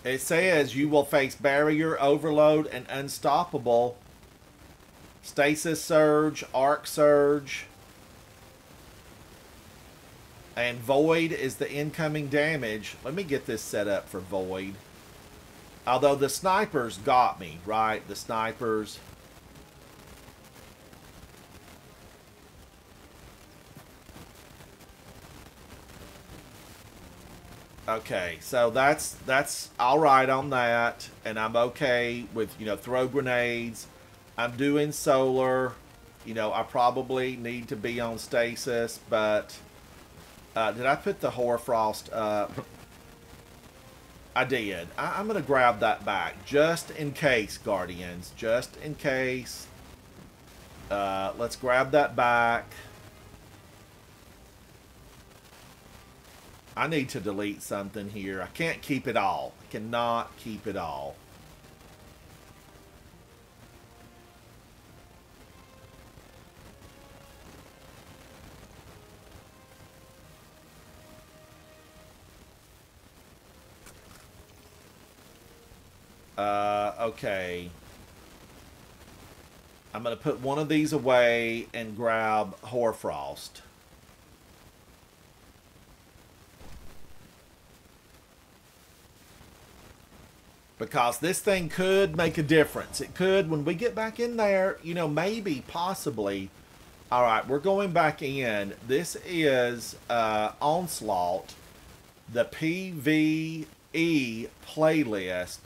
It says you will face barrier overload and unstoppable. Stasis surge arc surge. And void is the incoming damage. Let me get this set up for void. Although the snipers got me right? The snipers Okay, so that's that's all right on that, and I'm okay with you know throw grenades. I'm doing solar. You know, I probably need to be on stasis, but uh, did I put the hoarfrost up? I did. I, I'm gonna grab that back just in case, Guardians. Just in case. Uh, let's grab that back. I need to delete something here. I can't keep it all. I cannot keep it all. Uh, okay. I'm going to put one of these away and grab Hoarfrost. Because this thing could make a difference. It could, when we get back in there, you know, maybe, possibly. All right, we're going back in. This is uh, Onslaught, the PVE playlist,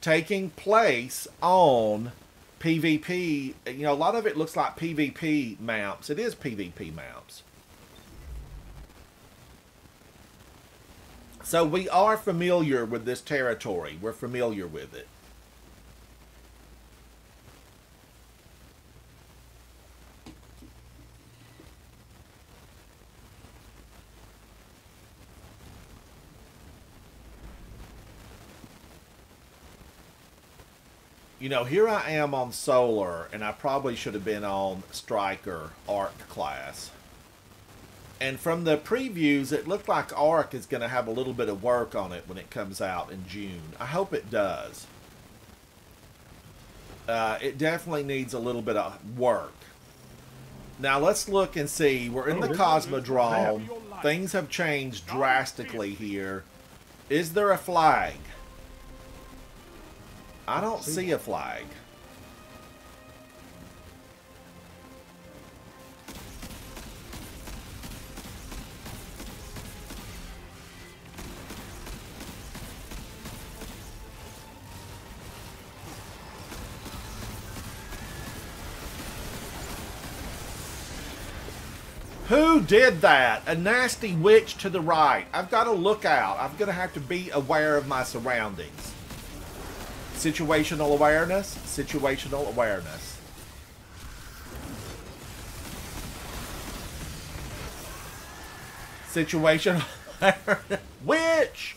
taking place on PvP. You know, a lot of it looks like PvP maps. It is PvP maps. So we are familiar with this territory. We're familiar with it. You know, here I am on Solar, and I probably should have been on Striker Arc class. And from the previews, it looked like Arc is going to have a little bit of work on it when it comes out in June. I hope it does. Uh, it definitely needs a little bit of work. Now let's look and see. We're in the Cosmodrome. Things have changed drastically here. Is there a flag? I don't see a flag. Who did that? A nasty witch to the right. I've got to look out. I'm going to have to be aware of my surroundings. Situational awareness. Situational awareness. Situational awareness. Witch!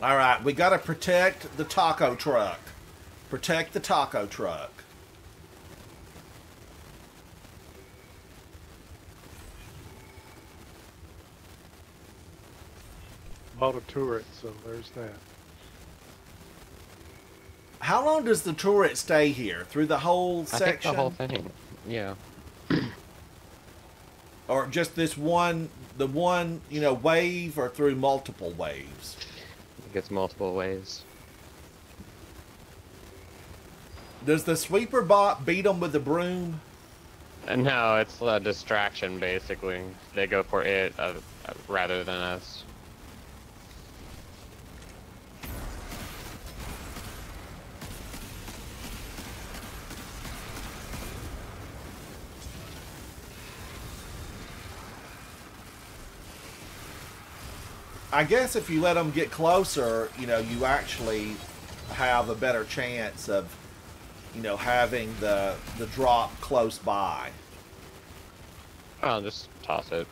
All right, we got to protect the taco truck. Protect the taco truck. Bought a turret, so there's that. How long does the turret stay here? Through the whole I section? the whole thing. Yeah. or just this one, the one, you know, wave or through multiple waves? It gets multiple ways. Does the sweeper bot beat them with the broom? Uh, No, it's a distraction basically. They go for it uh, uh, rather than us. I guess if you let them get closer, you know, you actually have a better chance of, you know, having the the drop close by. I'll just toss it.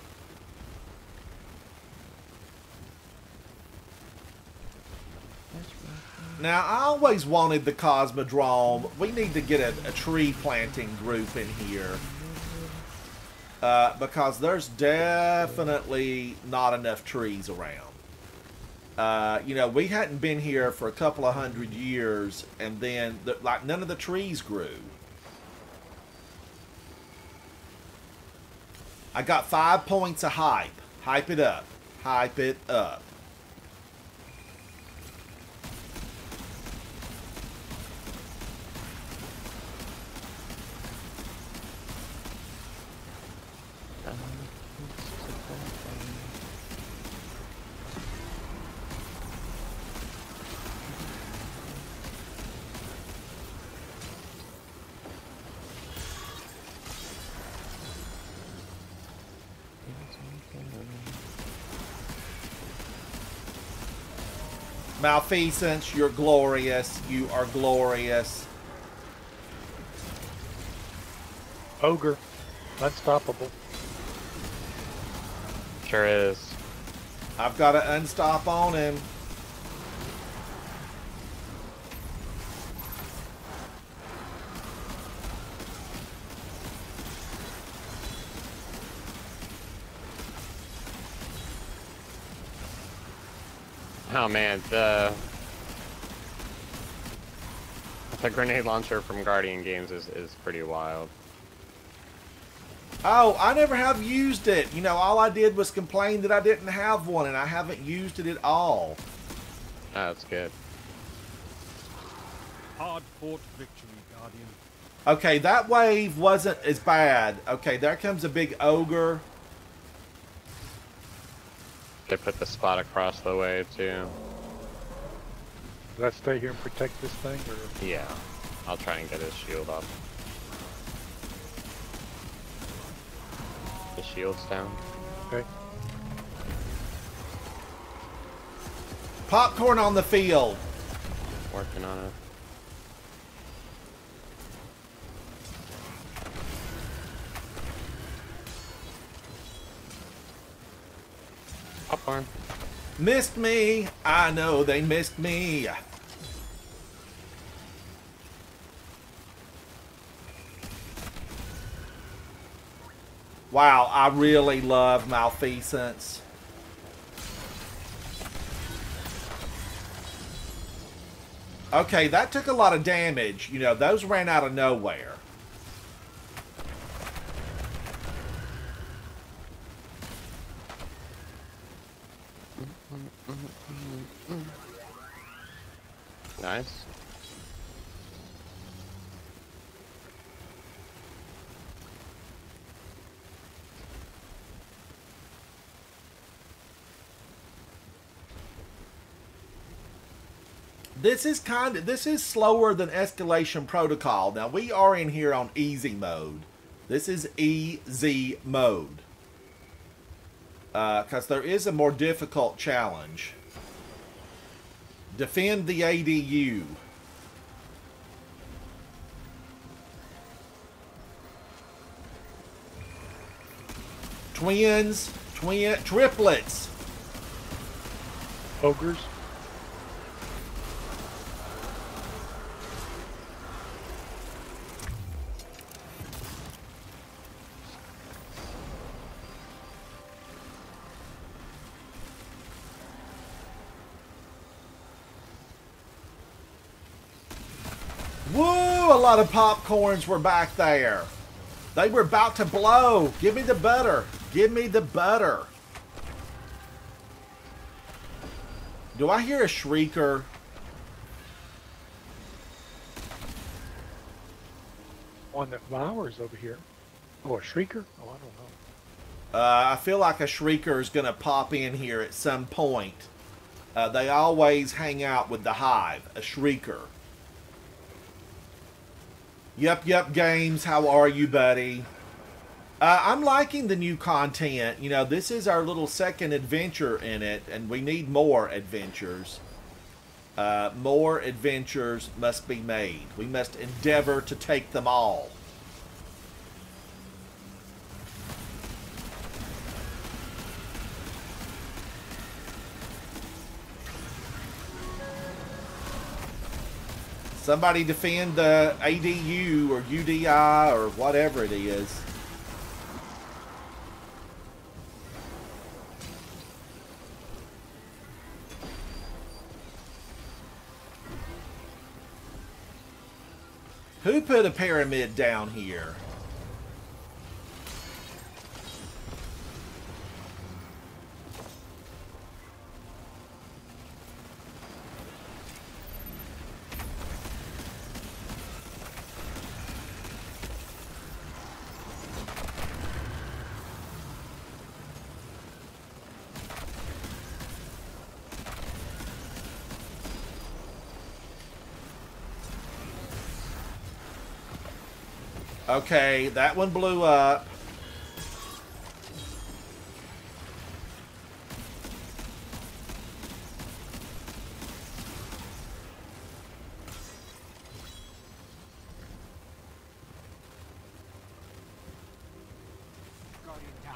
Now, I always wanted the Cosmodrome. We need to get a, a tree planting group in here. Uh, because there's definitely not enough trees around. Uh, you know, we hadn't been here for a couple of hundred years, and then, the, like, none of the trees grew. I got five points of hype. Hype it up. Hype it up. Malfeasance, you're glorious. You are glorious. Ogre, unstoppable. Sure is. I've got to unstop on him. Oh man, the the grenade launcher from Guardian Games is, is pretty wild. Oh, I never have used it. You know, all I did was complain that I didn't have one, and I haven't used it at all. Oh, that's good. Hard fought victory, Guardian. Okay, that wave wasn't as bad. Okay, there comes a big ogre. They put the spot across the way too. Does that stay here and protect this thing, or Yeah, I'll try and get his shield up. The shield's down. okay? Popcorn on the field. Working on it. Popcorn. Missed me. I know they missed me. Wow, I really love Malfeasance. Okay, that took a lot of damage. You know, those ran out of nowhere. Nice. This is kind of this is slower than escalation protocol. Now we are in here on easy mode. This is easy mode. Uh, because there is a more difficult challenge. Defend the ADU. Twins, twin, triplets. Ogres? a lot of popcorns were back there. They were about to blow. Give me the butter. Give me the butter. Do I hear a shrieker? One that flowers over here. Oh, a shrieker? Oh, I don't know. Uh, I feel like a shrieker is going to pop in here at some point. Uh, they always hang out with the hive, a shrieker. Yup, yup, games. How are you, buddy? Uh, I'm liking the new content. You know, this is our little second adventure in it, and we need more adventures. Uh, more adventures must be made. We must endeavor to take them all. Somebody defend the ADU or UDI or whatever it is. Who put a pyramid down here? Okay, that one blew up.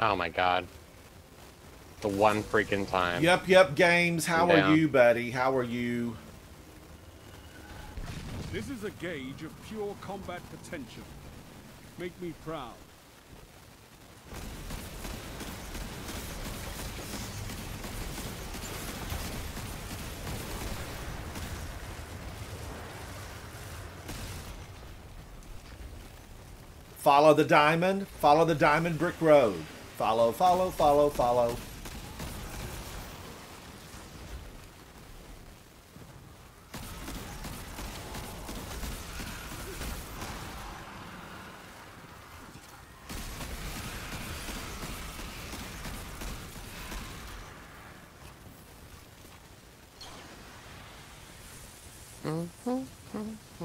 Oh my god. The one freaking time. Yep, yep, games. How Yeah. are you, buddy? How are you? This is a gauge of pure combat potential. Make me proud. Follow the diamond. Follow the diamond brick road. Follow, follow, follow, follow.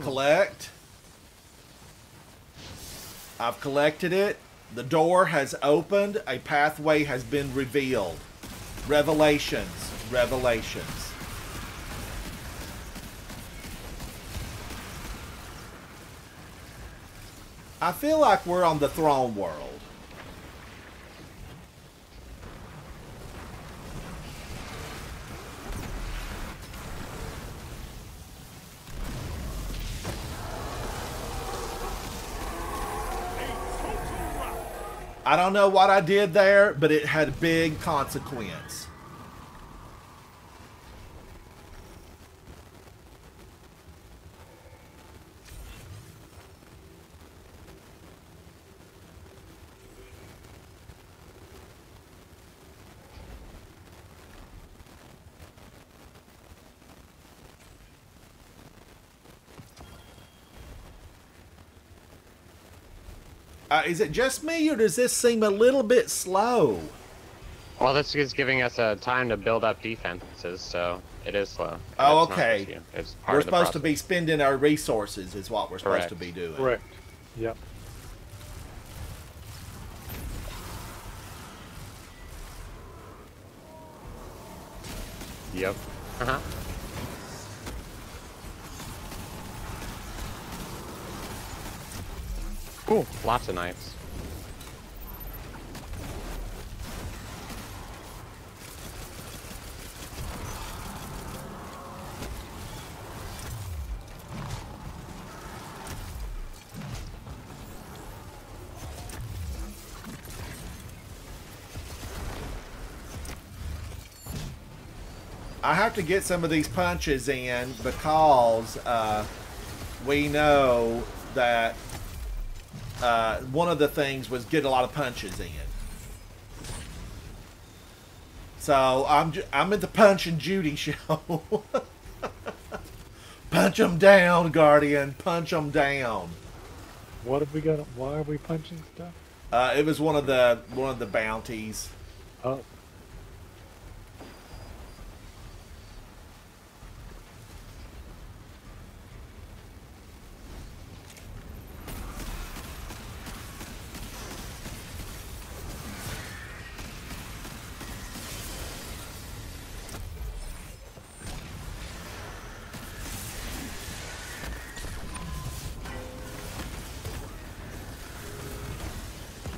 Collect. I've collected it. The door has opened. A pathway has been revealed. Revelations. Revelations. I feel like we're on the throne world. I don't know what I did there, but it had big consequence. Is it just me, or does this seem a little bit slow? Well, this is giving us a time to build up defenses, so it is slow. Oh, It's okay. It's part We're of the supposed to be spending our resources, is what we're supposed to be doing. Correct. Yep. Yep. Uh huh. Cool. Lots of knights. I have to get some of these punches in because uh, we know that uh, one of the things was get a lot of punches in. So I'm I'm at the Punch and Judy show. punch them down, Guardian. Punch them down. What have we got? Why are we punching stuff? Uh, it was one of the one of the bounties. Oh,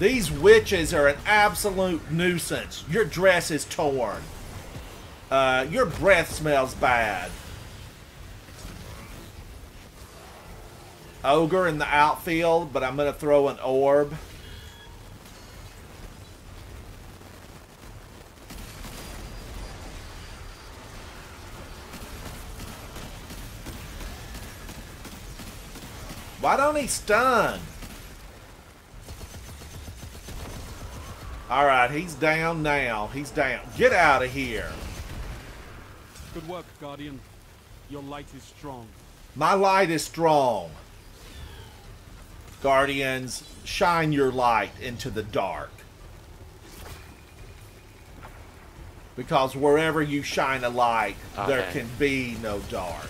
These witches are an absolute nuisance. Your dress is torn. Uh, your breath smells bad. Ogre in the outfield, but I'm going to throw an orb. Why don't he stun? All right, he's down now. He's down. Get out of here. Good work, Guardian. Your light is strong. My light is strong. Guardians, shine your light into the dark. Because wherever you shine a light, there can be no dark.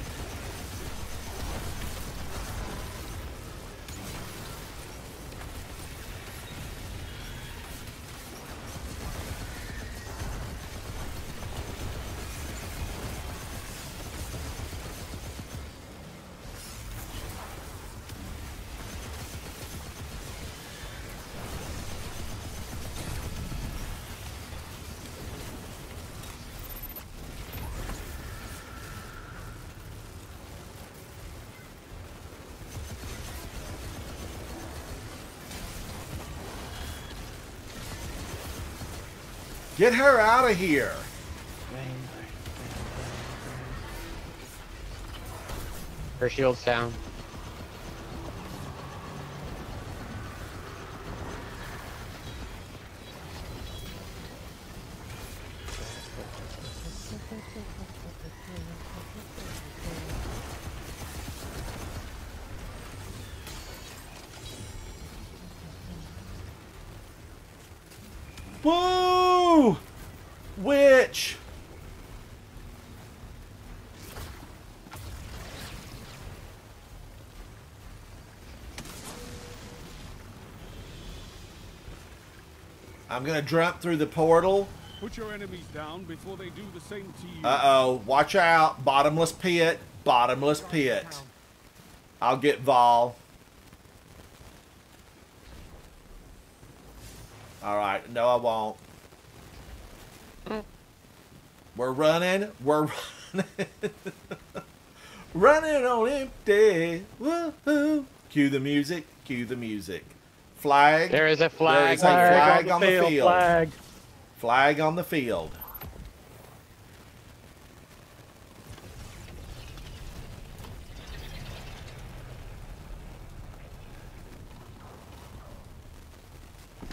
Get her out of here. Her shield's down. Boo! Witch! I'm gonna jump through the portal. Put your enemies down before they do the same to you. Uh oh, watch out. Bottomless pit. Bottomless pit. I'll get Vol. Alright, no, I won't. We're running. We're running. running on empty. Woohoo. Cue the music. Cue the music. Flag. There is a There flag. a flag on on the the field. field. Flag. Flag on the field.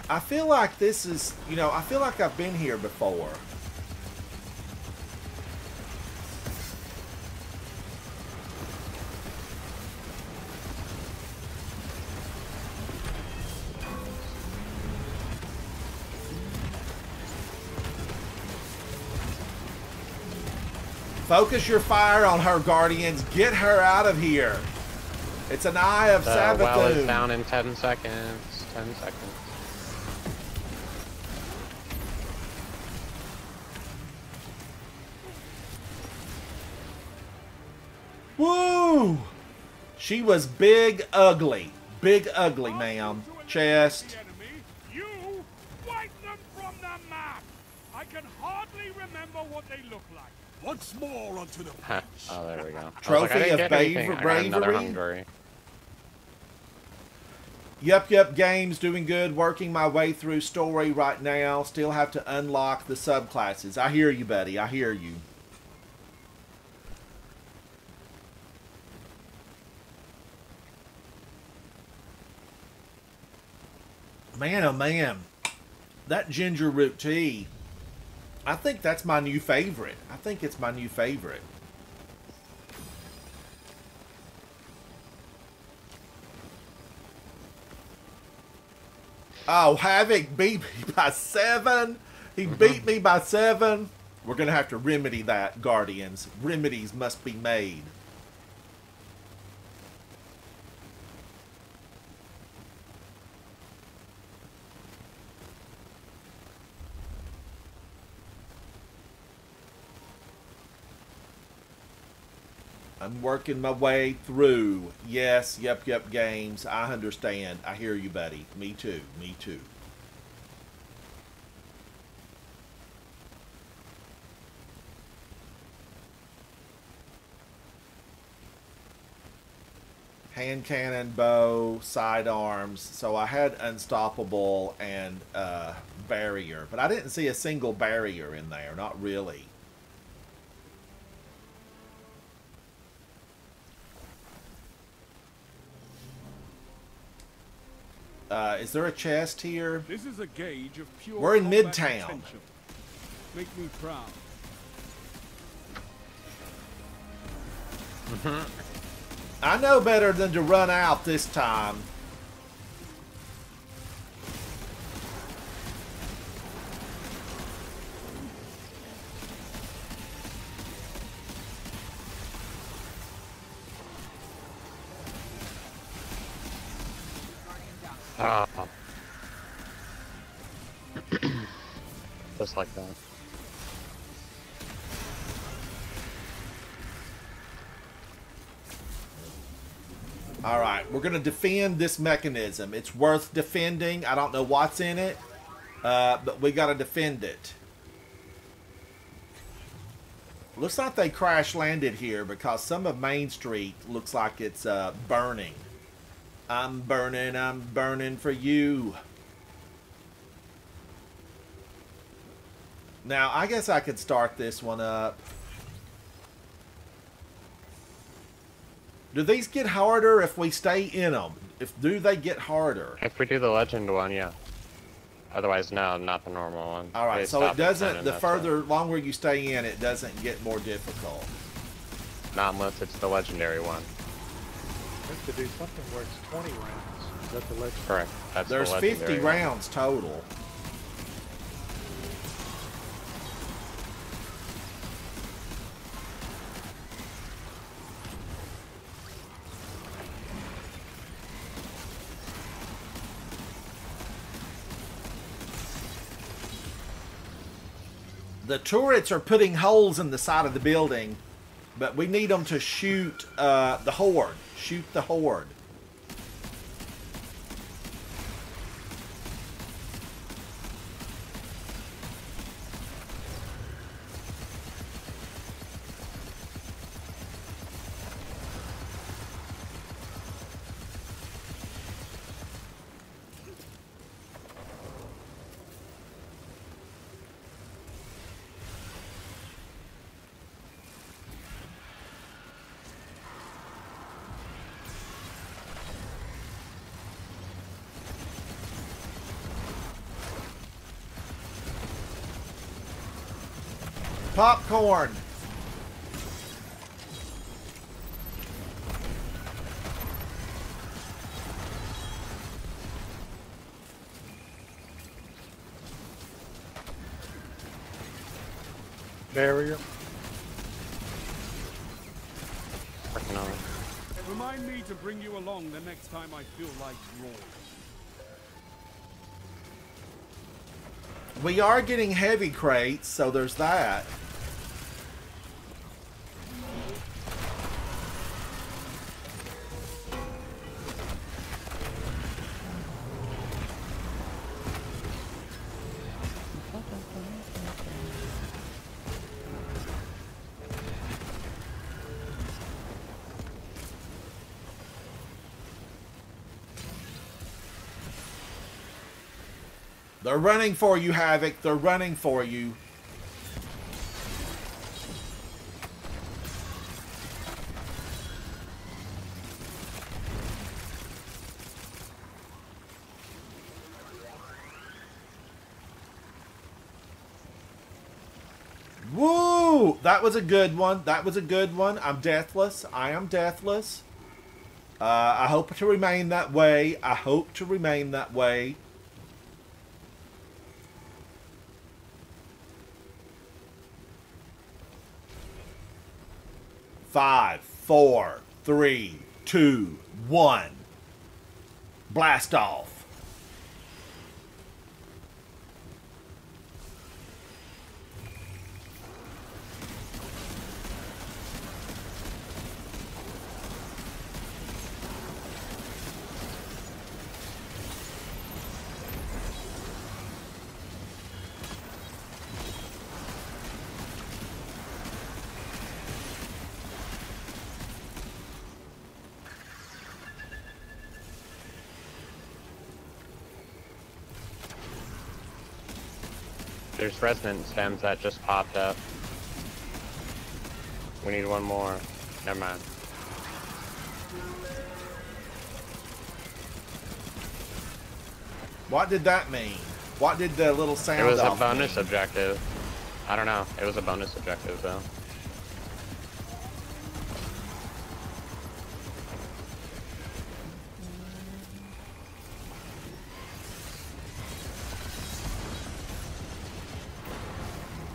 I feel like this is, you know, I feel like I've been here before. Focus your fire on her, Guardians. Get her out of here. It's an eye of The well is down in 10 seconds. 10 seconds. Woo! She was big, ugly. Big, ugly, ma'am. Chest. The enemy, you wipe them from the map. I can hardly remember what they look like. Once more onto the Huh. Oh, there we go. Trophy like, of get anything. braver- I another bravery? Hungary. Yup, yup, games doing good. Working my way through story right now. Still have to unlock the subclasses. I hear you, buddy. I hear you. Man, oh man, that ginger root tea. I think that's my new favorite. I think it's my new favorite. Oh, Havoc beat me by seven. He mm-hmm. beat me by seven. We're going to have to remedy that, Guardians. Remedies must be made. I'm working my way through. Yes, yep, yep, games. I understand. I hear you, buddy. Me too. Me too. Hand cannon, bow, sidearms. So I had unstoppable and uh, barrier, but I didn't see a single barrier in there. Not really. Uh, is there a chest here? This is a gauge of pure We're in Midtown. potential. Make me proud. I know better than to run out this time. Going to defend this mechanism. It's worth defending. I don't know what's in it, uh, but we got to defend it. Looks like they crash landed here because some of Main Street looks like it's uh, burning. I'm burning, I'm burning for you. Now, I guess I could start this one up. Do these get harder if we stay in them? If do they get harder? If we do the legend one, yeah. Otherwise, no, not the normal one. All right, They so it doesn't. The that's further, longer you stay in, it doesn't get more difficult. Not unless it's the legendary one. We have to do something where it's 20 rounds. Is that the legend? Correct. That's the There's 50 legendary one. rounds total. The turrets are putting holes in the side of the building, but we need them to shoot uh, the horde. Shoot the horde. Popcorn. Barrier. Working on it. Remind me to bring you along the next time I feel like roaring. We are getting heavy crates, so there's that. running for you, Havoc. They're running for you. Woo! That was a good one. That was a good one. I'm deathless. I am deathless. Uh, I hope to remain that way. I hope to remain that way. Four, three, two, one. Blast off. There's resonant stems that just popped up. We need one more. Never mind. What did that mean? What did the little sound It was a bonus mean? objective. I don't know. It was a bonus objective though.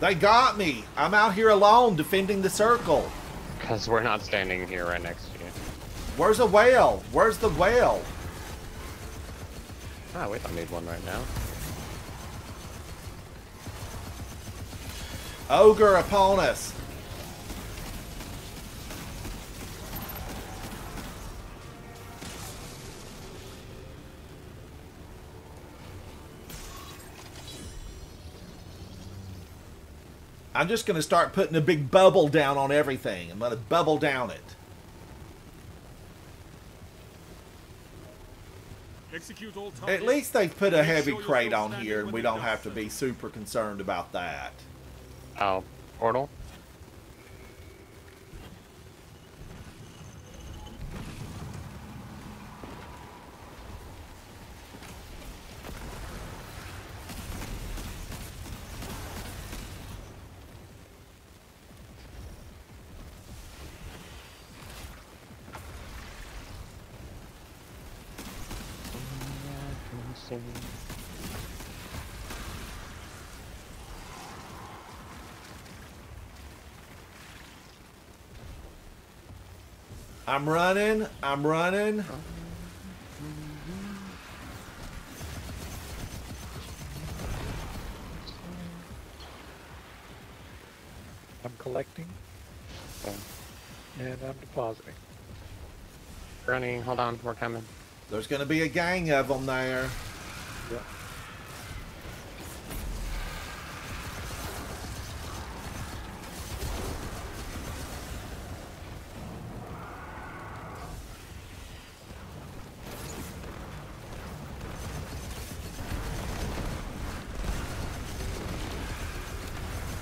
They got me. I'm out here alone defending the circle. Because we're not standing here right next to you. Where's the whale? Where's the whale? Ah, we don't need one right now. Ogre upon us. I'm just going to start putting a big bubble down on everything. I'm going to bubble down it. Execute all At least they've put a heavy sure crate on here and we don't have to be super concerned about that. Oh, portal? I'm running. I'm running. I'm collecting and I'm depositing. Running, hold on, we're coming. There's going to be a gang of them there. Yep.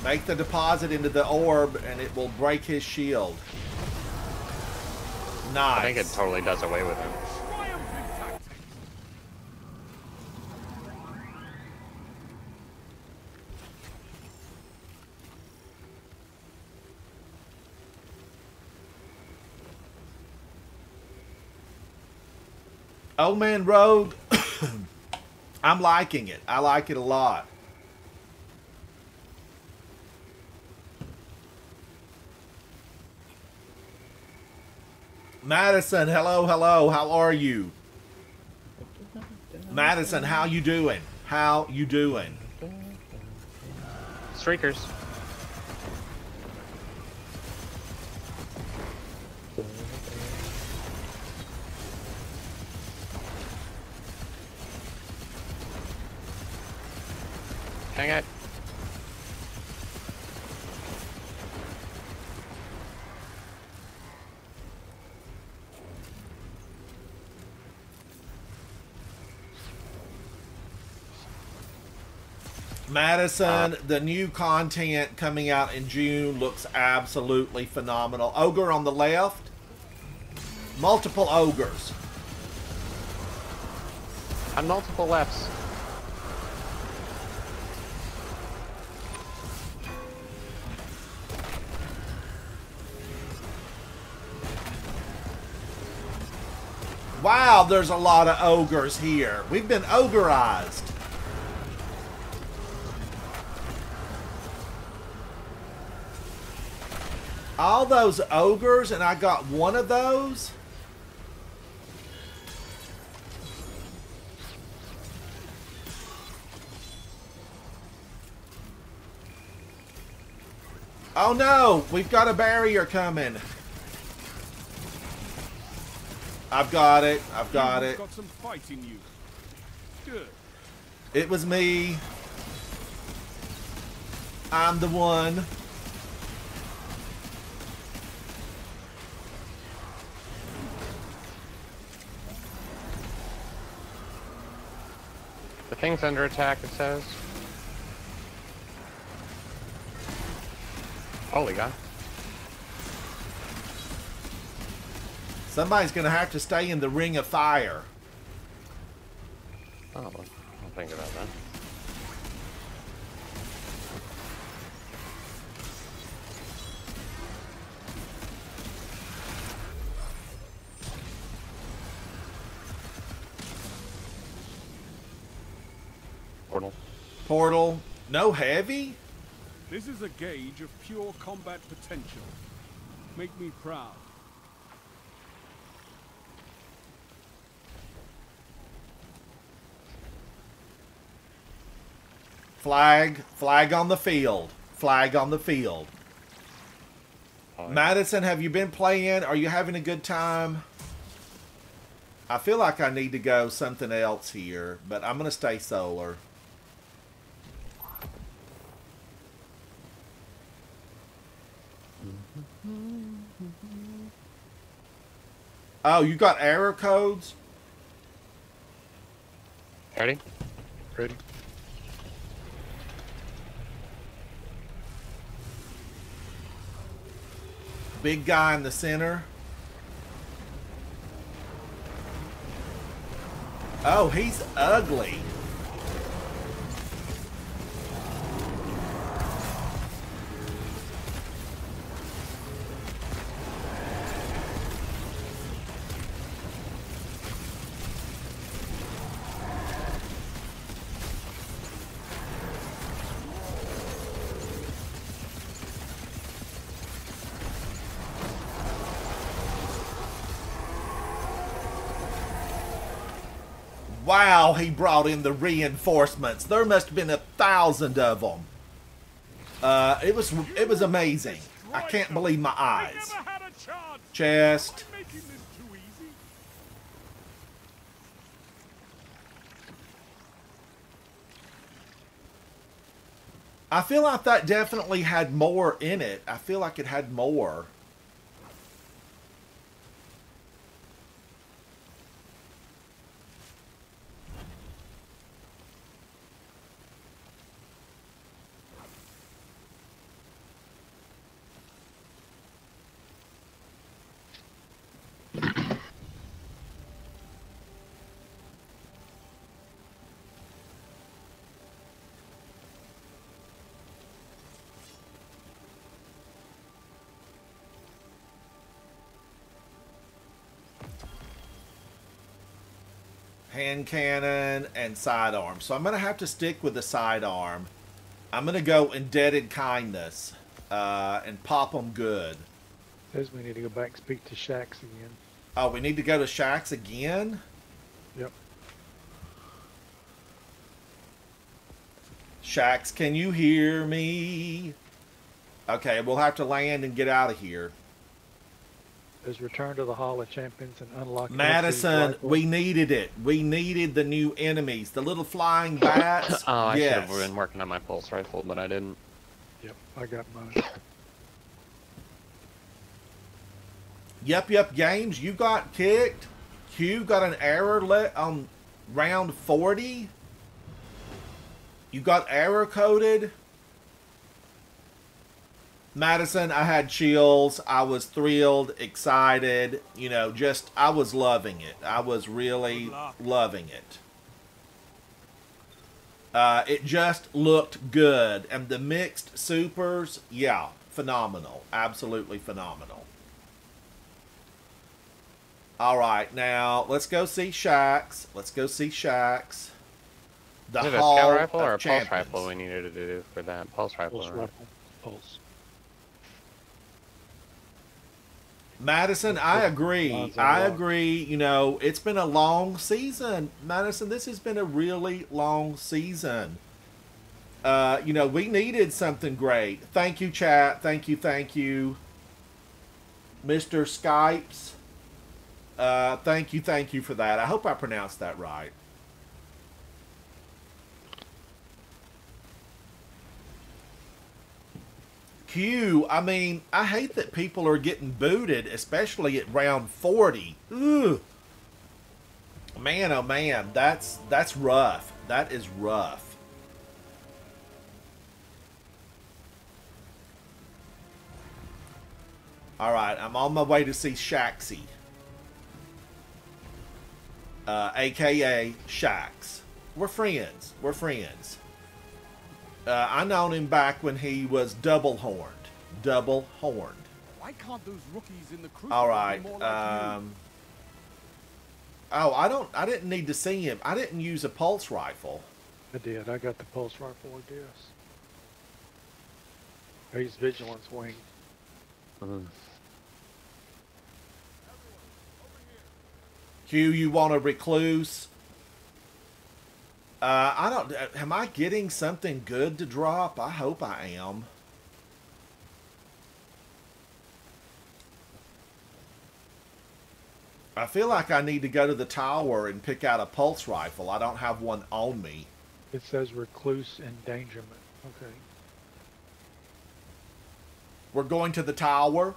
Make the deposit into the orb and it will break his shield. Nice. I think it totally does away with him. Old Man Rogue, I'm liking it. I like it a lot. Madison, hello, hello. How are you? Madison, how you doing? How you doing? Streakers. Madison, uh, the new content coming out in June looks absolutely phenomenal. Ogre on the left, multiple ogres. And multiple lefts. Wow, there's a lot of ogres here. We've been ogreized. All those ogres, and I got one of those? Oh no, we've got a barrier coming. I've got it. I've got You've it. Got some fight in you. Good. It was me. I'm the one. Thing's under attack, it says. Holy god. Somebody's gonna have to stay in the ring of fire. Oh, I'll think about that. Portal. Portal. No heavy? This is a gauge of pure combat potential. Make me proud. Flag. Flag on the field. Flag on the field. Oh, Madison, have you been playing? Are you having a good time? I feel like I need to go something else here, but I'm gonna stay solar. Oh, you got error codes? Ready? Ready? Big guy in the center. Oh, he's ugly. He brought in the reinforcements. There must have been a thousand of them. Uh, it was it was amazing. I can't believe my eyes. never had a chance. Chest. I'm making this too easy. I feel like that definitely had more in it. I feel like it had more. Hand cannon and sidearm. So I'm gonna have to stick with the sidearm. I'm gonna go indebted kindness uh, and pop them good. Says we need to go back and speak to Shaxx again. Oh, we need to go to Shaxx again. Yep. Shaxx, can you hear me? Okay, we'll have to land and get out of here. Says return to the Hall of Champions and unlock. Madison, we needed it. We needed the new enemies, the little flying bats. Oh, I yes. should have been working on my pulse rifle, but I didn't. Yep, I got mine. Yep, yep, games. You got kicked. Q got an error let on um, round 40. You got error coded. Madison, I had chills. I was thrilled, excited. You know, just, I was loving it. I was really loving it. Uh, it just looked good. And the mixed supers, yeah, phenomenal. Absolutely phenomenal. All right, now let's go see Shaxx. Let's go see Shaxx. The Is it a Hall scout rifle or a pulse rifle we needed to do for that? Pulse rifle. Pulse right? rifle. Pulse. Madison, I agree. I agree. You know, it's been a long season. Madison, this has been a really long season. Uh, you know, we needed something great. Thank you, chat. Thank you, thank you. Mr. Skypes. Uh, thank you, thank you for that. I hope I pronounced that right. Q, I mean, I hate that people are getting booted, especially at round 40. Ugh. Man, oh man, that's that's rough. That is rough. All right, I'm on my way to see Shaxi. uh, aka Shaxx. We're friends. We're friends. Uh, I known him back when he was double horned. Double horned. Why can't those rookies in the crucible All be right. more like Um, oh, I don't. I didn't need to see him. I didn't use a pulse rifle. I did. I got the pulse rifle, I guess. I used vigilance wing. Mhm. Q, you want a recluse? Uh, I don't. Am I getting something good to drop? I hope I am. I feel like I need to go to the tower and pick out a pulse rifle. I don't have one on me. It says recluse endangerment. Okay. We're going to the tower.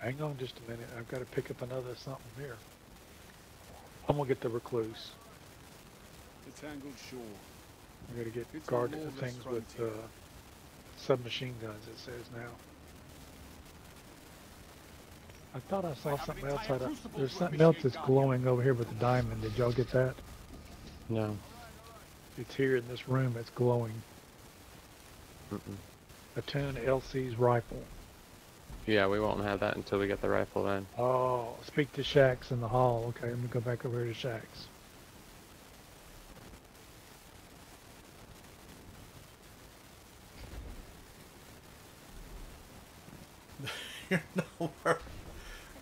Hang on just a minute. I've got to pick up another something here. I'm gonna get the recluse. The tangled shore? I gotta get It's a guard things with uh, submachine guns. It says now. I thought I saw have something an else. entire Out of, there's something else that's glowing over here with the diamond. Did y'all get that? No. It's here in this room. It's glowing. Mm-mm. Attune Elsie's rifle. Yeah, we won't have that until we get the rifle then. Oh, speak to Shaxx in the hall. Okay, I'm gonna go back over here to Shaxx. You're not, wor-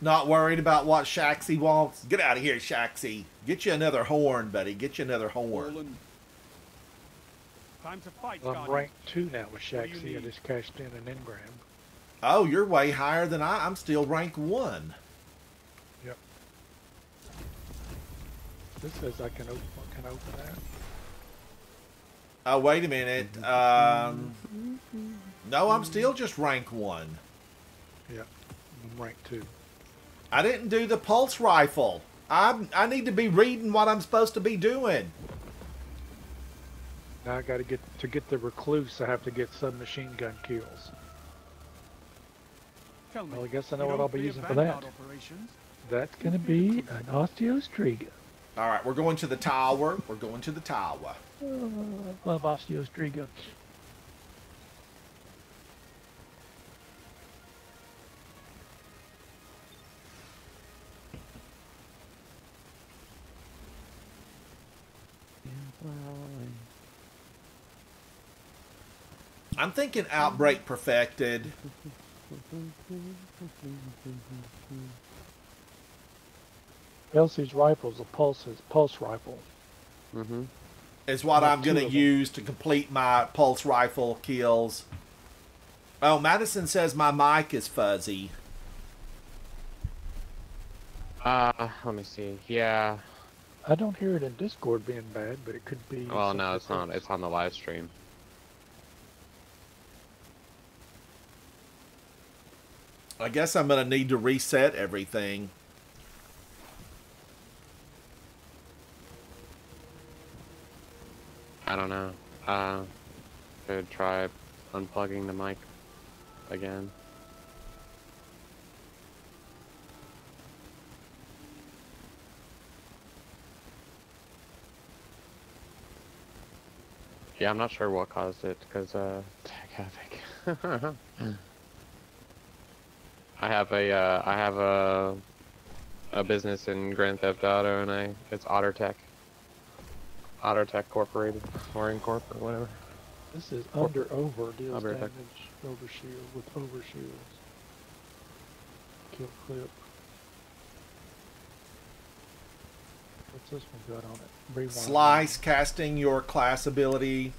not worried about what Shaxi wants. Get out of here, Shaxi. Get you another horn, buddy. Get you another horn. Time to fight, Well, I'm Guardian. ranked two now with What do you Shaxy. I just cashed in an engram. Oh, you're way higher than I. I'm still rank one. Yep. This says I can open. Can open that? Oh, wait a minute. Um, no, I'm still just rank one. Yep. I'm ranked two. I didn't do the pulse rifle. I I need to be reading what I'm supposed to be doing. Now I got to get to get the recluse. I have to get submachine gun kills. Tell me, Well, I guess I know what I'll be using for that. Operations? That's gonna be an Osteo Striga. All right, we're going to the tower. We're going to the tower. Oh, I love Osteo Striga. I'm thinking outbreak perfected. Elsie's rifle's a pulse pulse rifle. Mm-hmm. is what Got I'm going to use to complete my pulse rifle kills. Oh, Madison says my mic is fuzzy. Uh, let me see. Yeah. I don't hear it in Discord being bad, but it could be. Well, no, it's not. It's on the live stream. I guess I'm going to need to reset everything. I don't know. Uh, could try unplugging the mic again. Yeah, I'm not sure what caused it, because, uh, Tag Havoc. I have a, uh, I have a a business in Grand Theft Auto, and I it's OtterTech. OtterTech Corporated or Incorp or whatever. This is under over deals I'll be right damage back. over shield with over shields. Kill clip. What's this one got on it? Rewind. Slice, casting your class ability.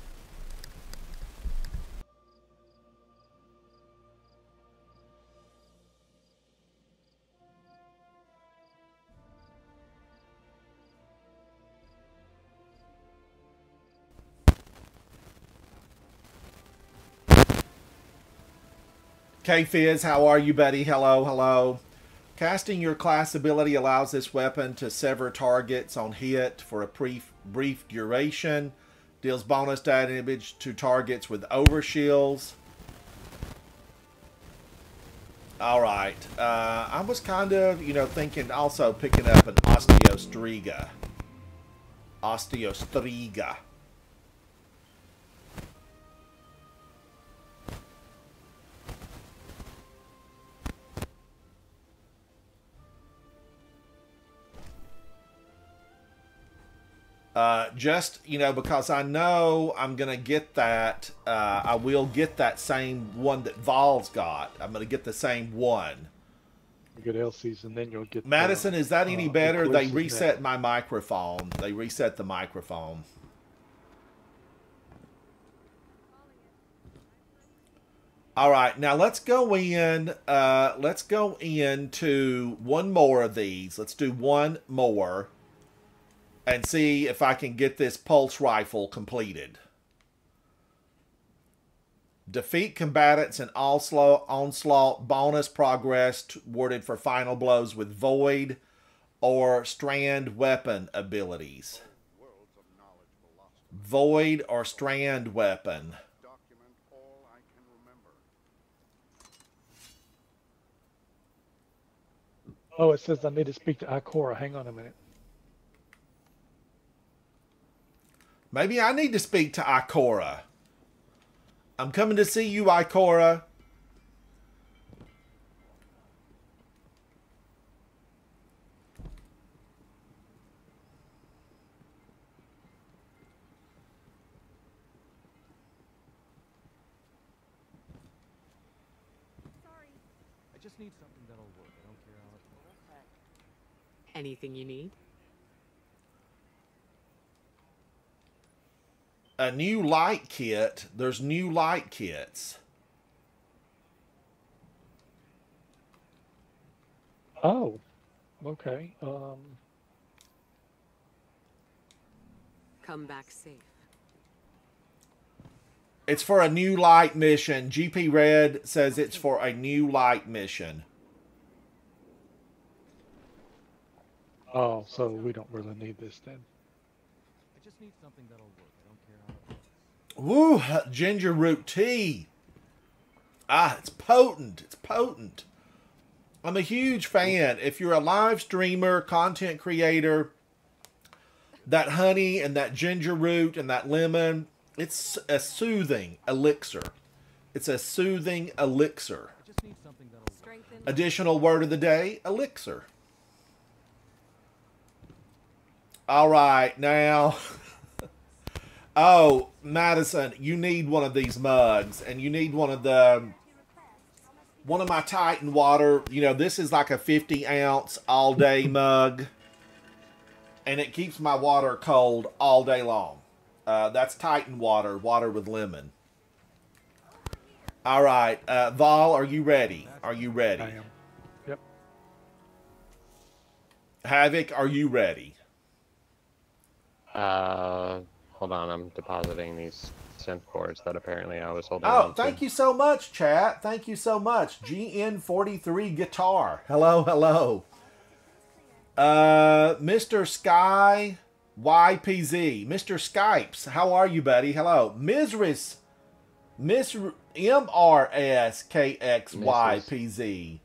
K Fizz, how are you, buddy? Hello, hello. Casting your class ability allows this weapon to sever targets on hit for a brief, brief duration. Deals bonus damage to targets with overshields. All right. Uh, I was kind of, you know, thinking also picking up an Osteo Striga. Osteostriga. Uh, just you know, because I know I'm gonna get that. Uh, I will get that same one that Vol's got. I'm gonna get the same one. You get Elsie's and then you'll get the, Madison, is that any uh, better? They reset my microphone. They reset the microphone. All right, now let's go in. Uh, let's go into one more of these. Let's do one more and see if I can get this pulse rifle completed. Defeat combatants in onslaught, onslaught bonus progress awarded for final blows with void or strand weapon abilities. Void or strand weapon. Oh, it says I need to speak to Ikora. Hang on a minute. Maybe I need to speak to Ikora. I'm coming to see you, Ikora. Sorry. I just need something that'll work. I don't care how it Anything you need? A new light kit. There's new light kits. Oh, okay. Um, Come back safe. It's for a new light mission. GP Red says it's for a new light mission. oh, so we don't really need this then. I just need something that'll work. I Woo, ginger root tea. Ah, it's potent. It's potent. I'm a huge fan. If you're a live streamer, content creator, that honey and that ginger root and that lemon, it's a soothing elixir. It's a soothing elixir. Additional word of the day, elixir. All right, now. oh, Madison, you need one of these mugs, and you need one of the. One of my Titan water. You know, this is like a 50 ounce all day mug, and it keeps my water cold all day long. Uh, that's Titan water, water with lemon. All right, uh, Vol, are you ready? Are you ready? I am. Yep. Havoc, are you ready? Uh, hold on, I'm depositing these synth cords that apparently I was holding. Oh, thank you so much, chat. Thank you so much. GN43 Guitar. Hello, hello. Uh, Mr. Sky YPZ. Mr. Skypes. How are you, buddy? Hello. Mizris. Miss MRSKXYPZ.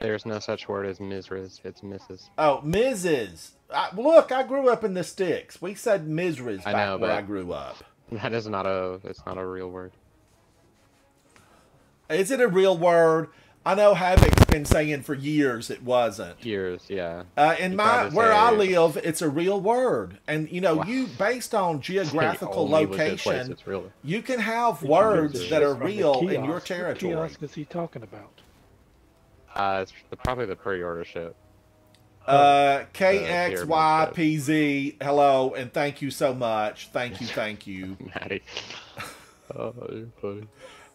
There's no such word as Mizriz. It's Mrs. Oh, Mrs. I, look, I grew up in the sticks. We said Mizris I back know, where but- I grew up. That is not a. It's not a real word. Is it a real word? I know Havoc's been saying for years it wasn't. Years, yeah. Uh, in He my tried to where I live, it's a real word, and you know, Wow. you based on geographical Only place location, It's real. you can have Did words get that are from the real in your kiosk? What territory. kiosk is he talking about? Uh, it's the, probably the pre-order shit. Uh, KXYPZ, hello, and thank you so much. Thank you, thank you. Maddie. oh, you're funny.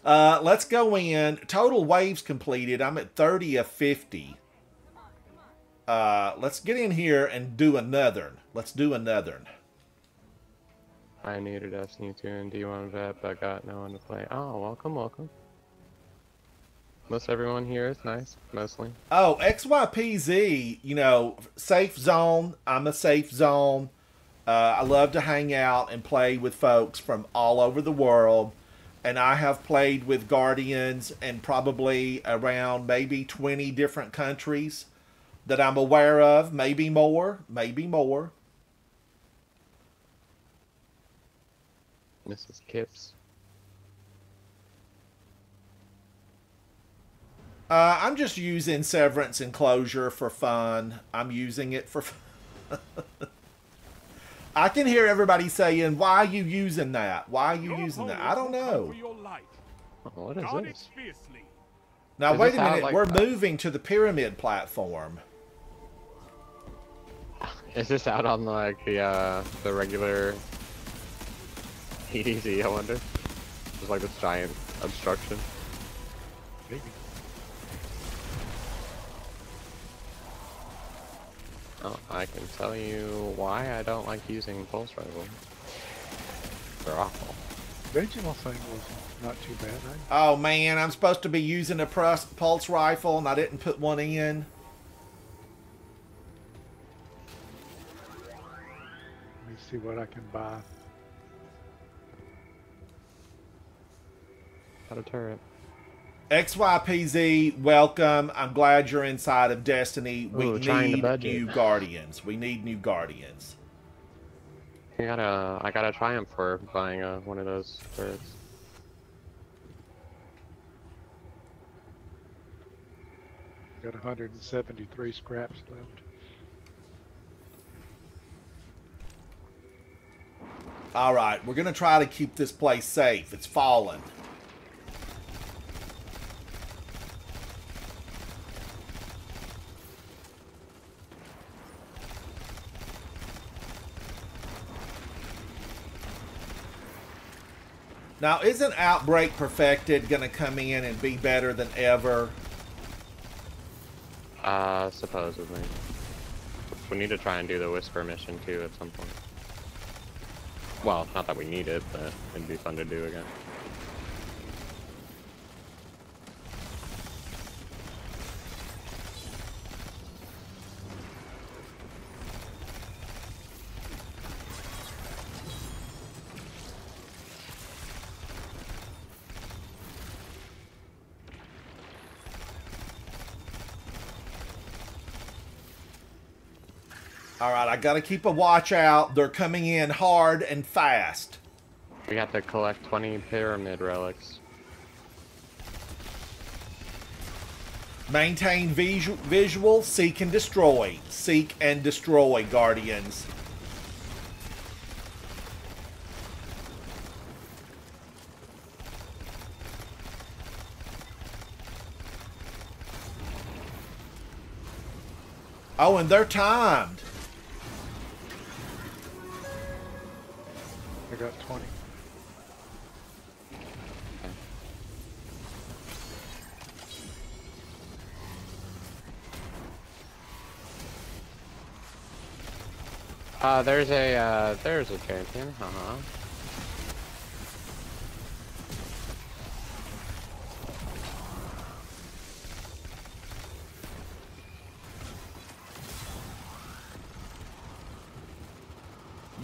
Uh, let's go in. Total waves completed. I'm at 30 of 50. Uh, let's get in here and do another. Let's do another. I needed Destiny 2 and D1 vet, but I got no one to play. Oh, welcome, welcome. Most everyone here is nice, mostly. Oh, XYPZ, you know, safe zone. I'm a safe zone. Uh, I love to hang out and play with folks from all over the world. And I have played with Guardians in probably around maybe 20 different countries that I'm aware of. Maybe more, maybe more. Mrs. Kips. Uh, I'm just using Severance Enclosure for fun. I'm using it for. Fun. I can hear everybody saying, "Why are you using that? Why are you Your using that?" I don't know. for your life. Oh, what is Guard it this? fiercely. Now Is wait this a minute. like, We're uh, moving to the pyramid platform. Is this out on like the uh the regular EDZ? I wonder. Just like this giant obstruction. Oh, I can tell you why I don't like using pulse rifles. They're awful. Original thing was not too bad, right? Oh man, I'm supposed to be using a prus- pulse rifle and I didn't put one in. Let me see what I can buy. Got a turret. XYPZ, welcome. I'm glad you're inside of Destiny. We Ooh, need new Guardians. We need new Guardians. I got a I got a triumph for buying uh one of those turrets. Got 173 scraps left. All right, we're gonna try to keep this place safe. It's fallen. Now, isn't Outbreak Perfected gonna come in and be better than ever? Uh, supposedly. We need to try and do the Whisper mission too at some point. Well, not that we need it, but it'd be fun to do again. All right, I gotta keep a watch out. They're coming in hard and fast. We have to collect 20 pyramid relics. Maintain visu- visual, seek and destroy. Seek and destroy, Guardians. Oh, and they're timed. Got 20. Uh, there's a, uh, there's a champion, uh-huh.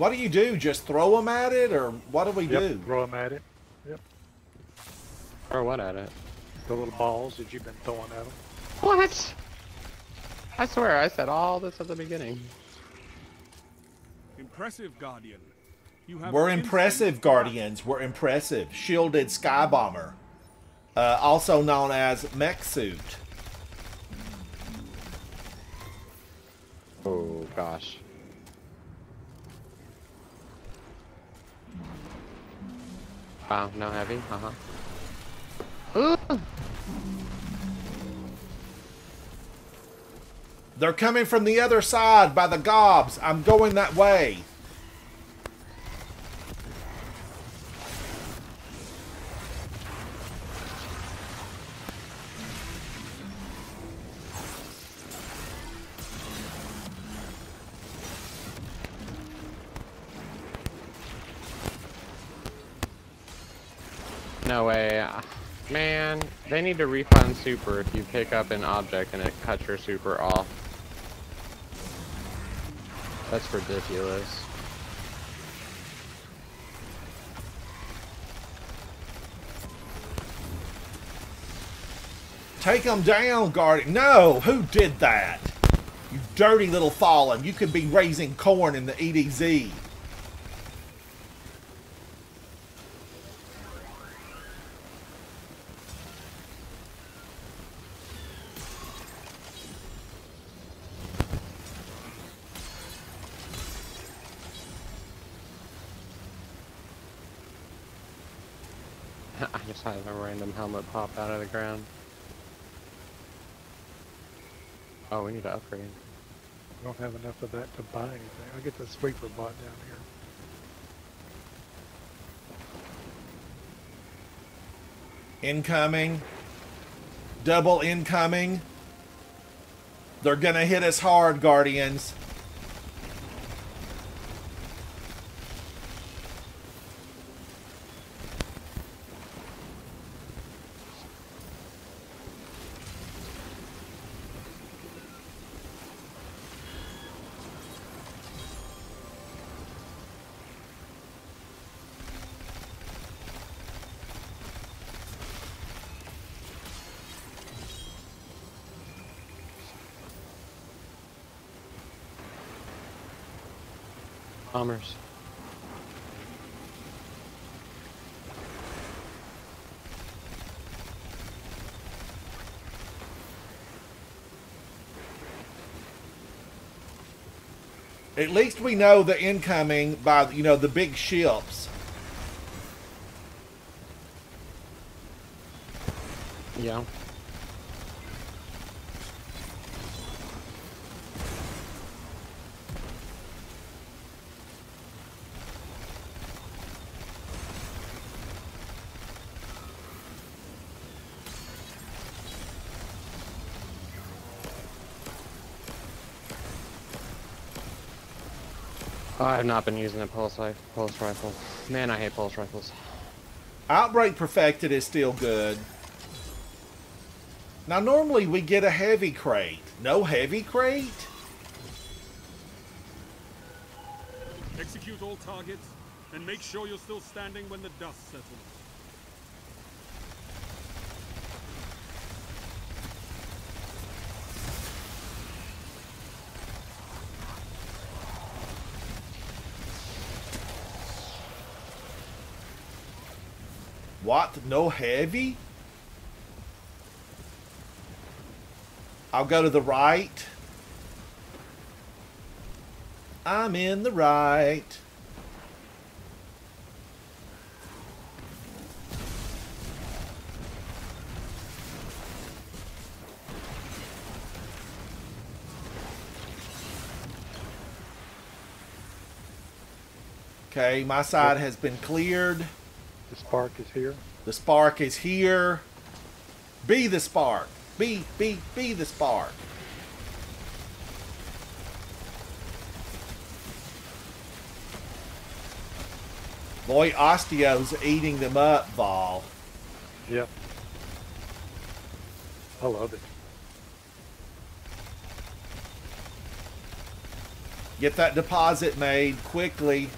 What do you do? Just throw them at it, or what do we Yep, do? throw them at it. Yep. Or what at it? The little balls that you've been throwing at them. What? I swear, I said all this at the beginning. Impressive, Guardian. You have We're impressive. Guardians. We're impressive. Shielded Sky Bomber. uh, also known as mech suit. Oh gosh. Wow, no heavy. Uh huh. They're coming from the other side by the gobs. I'm going that way. Need to refund super if you pick up an object and it cuts your super off. That's ridiculous. Take them down, Guardian. No, who did that? You dirty little fallen. You could be raising corn in the EDZ. Helmet pop out of the ground. Oh, we need to upgrade. I don't have enough of that to buy anything. I'll get the sweeper bot down here. Incoming. Double incoming. They're gonna hit us hard, Guardians. Bombers. At least we know the incoming by you know the big ships. Yeah. I have not been using a pulse, rif- pulse rifle. Man, I hate pulse rifles. Outbreak Perfected is still good. Now normally we get a heavy crate. No heavy crate? Execute all targets, and make sure you're still standing when the dust settles. What? No heavy? I'll go to the right. I'm in the right. Okay, my side has been cleared. The spark is here. The spark is here. Be the spark. Be, be, be the spark. Boy, Osteo's eating them up, Vol. Yep. I love it. Get that deposit made quickly.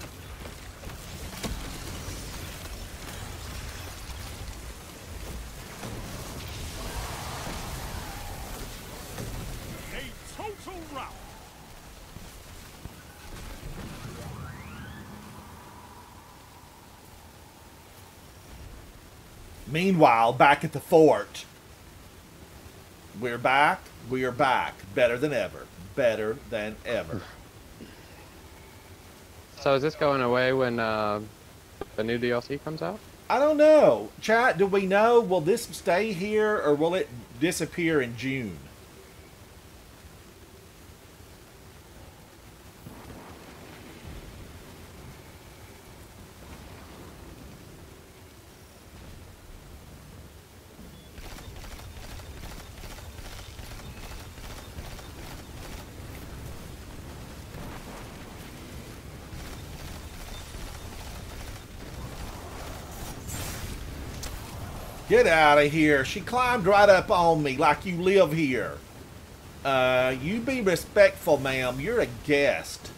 A total rout! Meanwhile, back at the fort, we're back. We are back. Better than ever. Better than ever. So is this going away when uh, the new DLC comes out? I don't know. Chat, do we know? Will this stay here or will it disappear in June? Get out of here. She climbed right up on me like you live here. Uh, you be respectful, ma'am. You're a guest.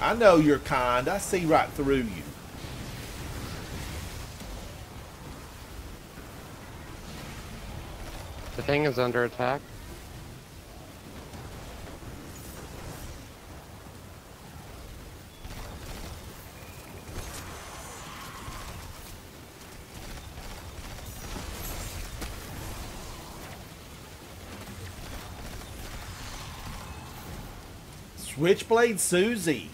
I know you're kind. I see right through you. The thing is under attack. Switchblade Susie.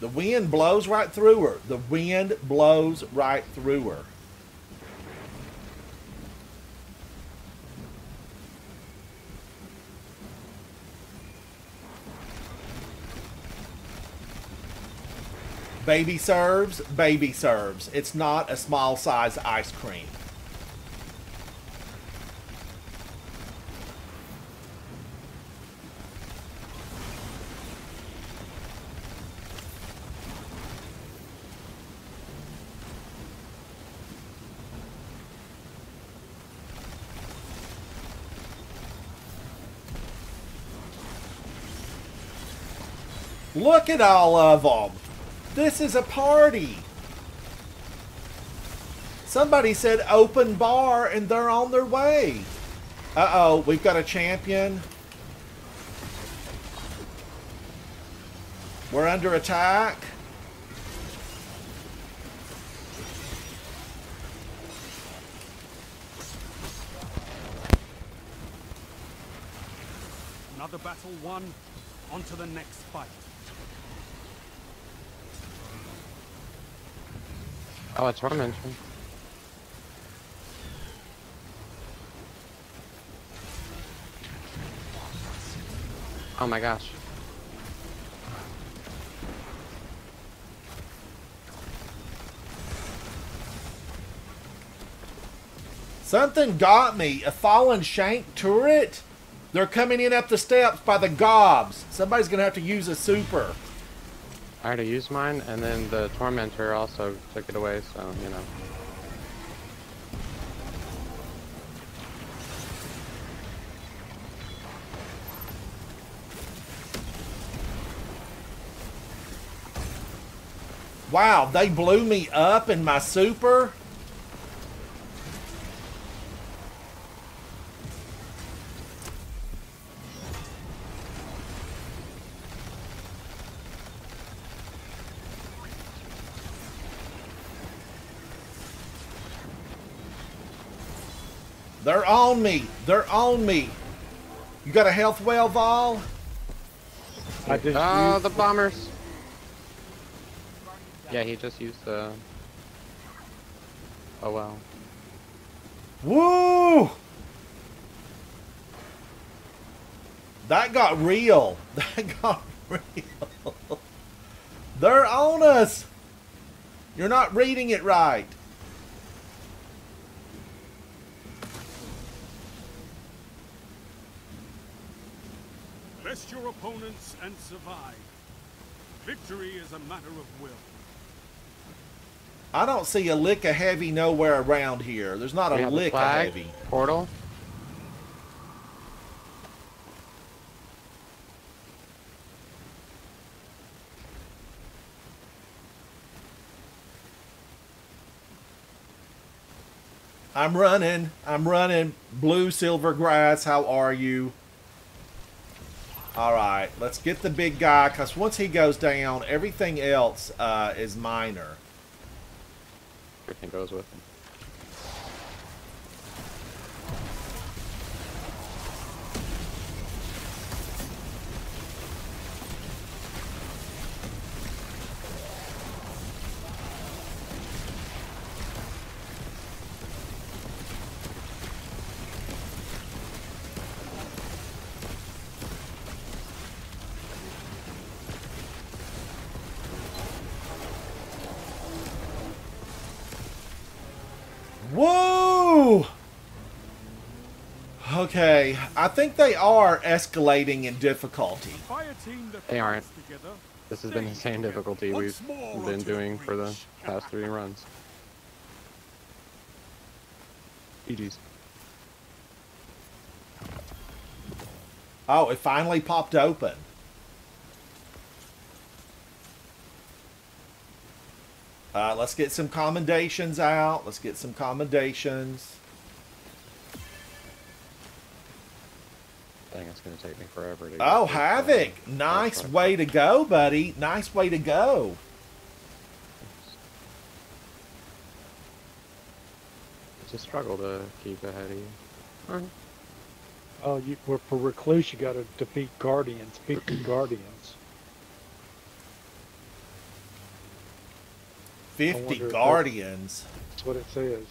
The wind blows right through her. The wind blows right through her. Baby serves, baby serves. It's not a small size ice cream. Look at all of them. This is a party. Somebody said open bar and they're on their way. Uh-oh, we've got a champion. We're under attack. Another battle won. On to the next fight. Oh, a tormentor. Oh my gosh. Something got me. A fallen shank turret? They're coming in up the steps by the gobs. Somebody's going to have to use a super. I already used mine, and then the tormentor also took it away, so, you know. Wow, they blew me up in my super? They're on me. They're on me. You got a health well, Vol? I just Oh, used- the bombers! Yeah, he just used the... Oh well. Woo! That got real. That got real. They're on us. You're not reading it right. Best your opponents and survive. Victory is a matter of will. I don't see a lick of heavy nowhere around here. There's not We a have the lick of heavy. Portal. I'm running. I'm running. Blue silver grass. How are you? Alright, let's get the big guy, because once he goes down, everything else uh, is minor. Everything goes with him. Okay, I think they are escalating in difficulty. Fire team that They aren't. This has been the same difficulty we've been doing for the past three runs. GG's. Oh, it finally popped open. Uh, let's get some commendations out. Let's get some commendations. Dang, it's gonna take me forever to. Oh, this, Havoc. Nice first way to go, buddy. Nice way to go. It's a struggle to keep ahead of you. Oh, you for, for recluse, you got to defeat guardians, 50 guardians. 50 wonder if Guardians. That's what it says.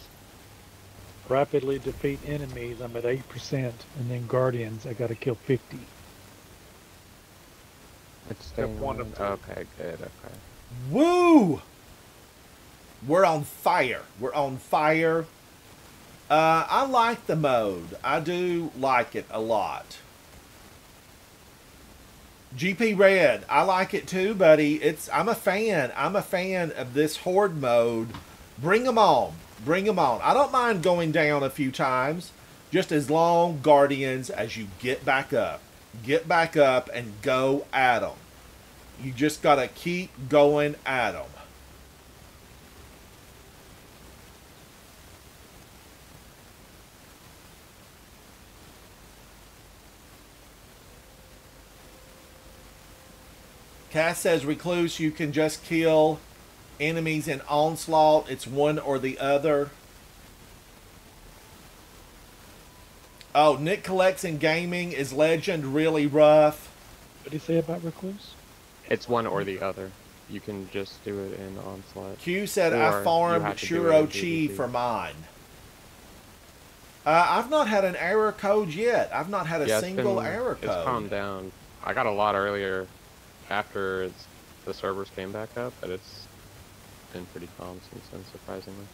Rapidly defeat enemies. I'm at eight percent, and then guardians. I got to kill 50. It's Step one of. Okay, good. Okay. Woo! We're on fire. We're on fire. Uh, I like the mode. I do like it a lot. GP Red, I like it too, buddy. It's I'm a fan. I'm a fan of this horde mode. Bring them on. Bring them on. I don't mind going down a few times, just as long guardians as you get back up. Get back up and go at them. You just got to keep going at them. Cass says Recluse, you can just kill enemies in Onslaught. It's one or the other. Oh, Nick collects in gaming. Is Legend really rough? What did he say about recluse? It's one or the other. You can just do it in onslaught. Q said Or I you farmed have to do it Shuro Chi for mine. Uh, I've not had an error code yet. I've not had a Yeah, it's single been- error It's code. calmed down. I got a lot earlier after it's, the servers came back up, but it's been pretty calm since then, surprisingly.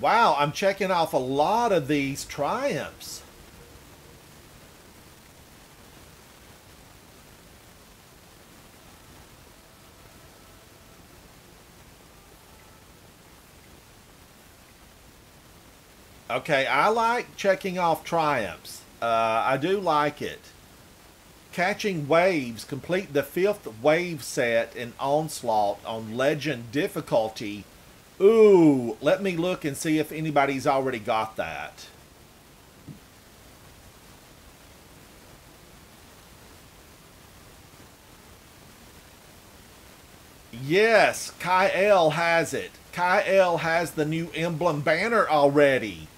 Wow, I'm checking off a lot of these triumphs. Okay, I like checking off triumphs. Uh, I do like it. Catching waves, complete the fifth wave set in Onslaught on Legend difficulty. Ooh, let me look and see if anybody's already got that. Yes, L has it. L has the new emblem banner already.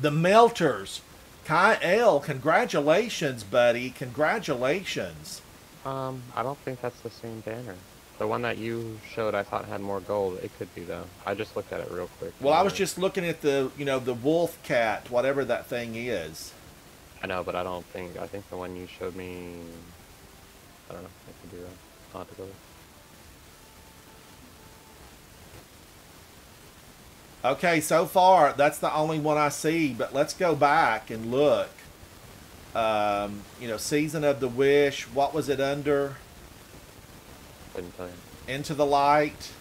The Melters. L, congratulations, buddy. Congratulations. Um, I don't think that's the same banner. The one that you showed, I thought had more gold. It could be though. I just looked at it real quick. Well, I was just looking at the, you know, the wolf cat, whatever that thing is. I know, but I don't think. I think the one you showed me. I don't know. It could be wrong. I'll have to go. look. Okay, so far that's the only one I see, but let's go back and look. Um, you know, season of the wish. What was it under? Couldn't tell you. Into the light.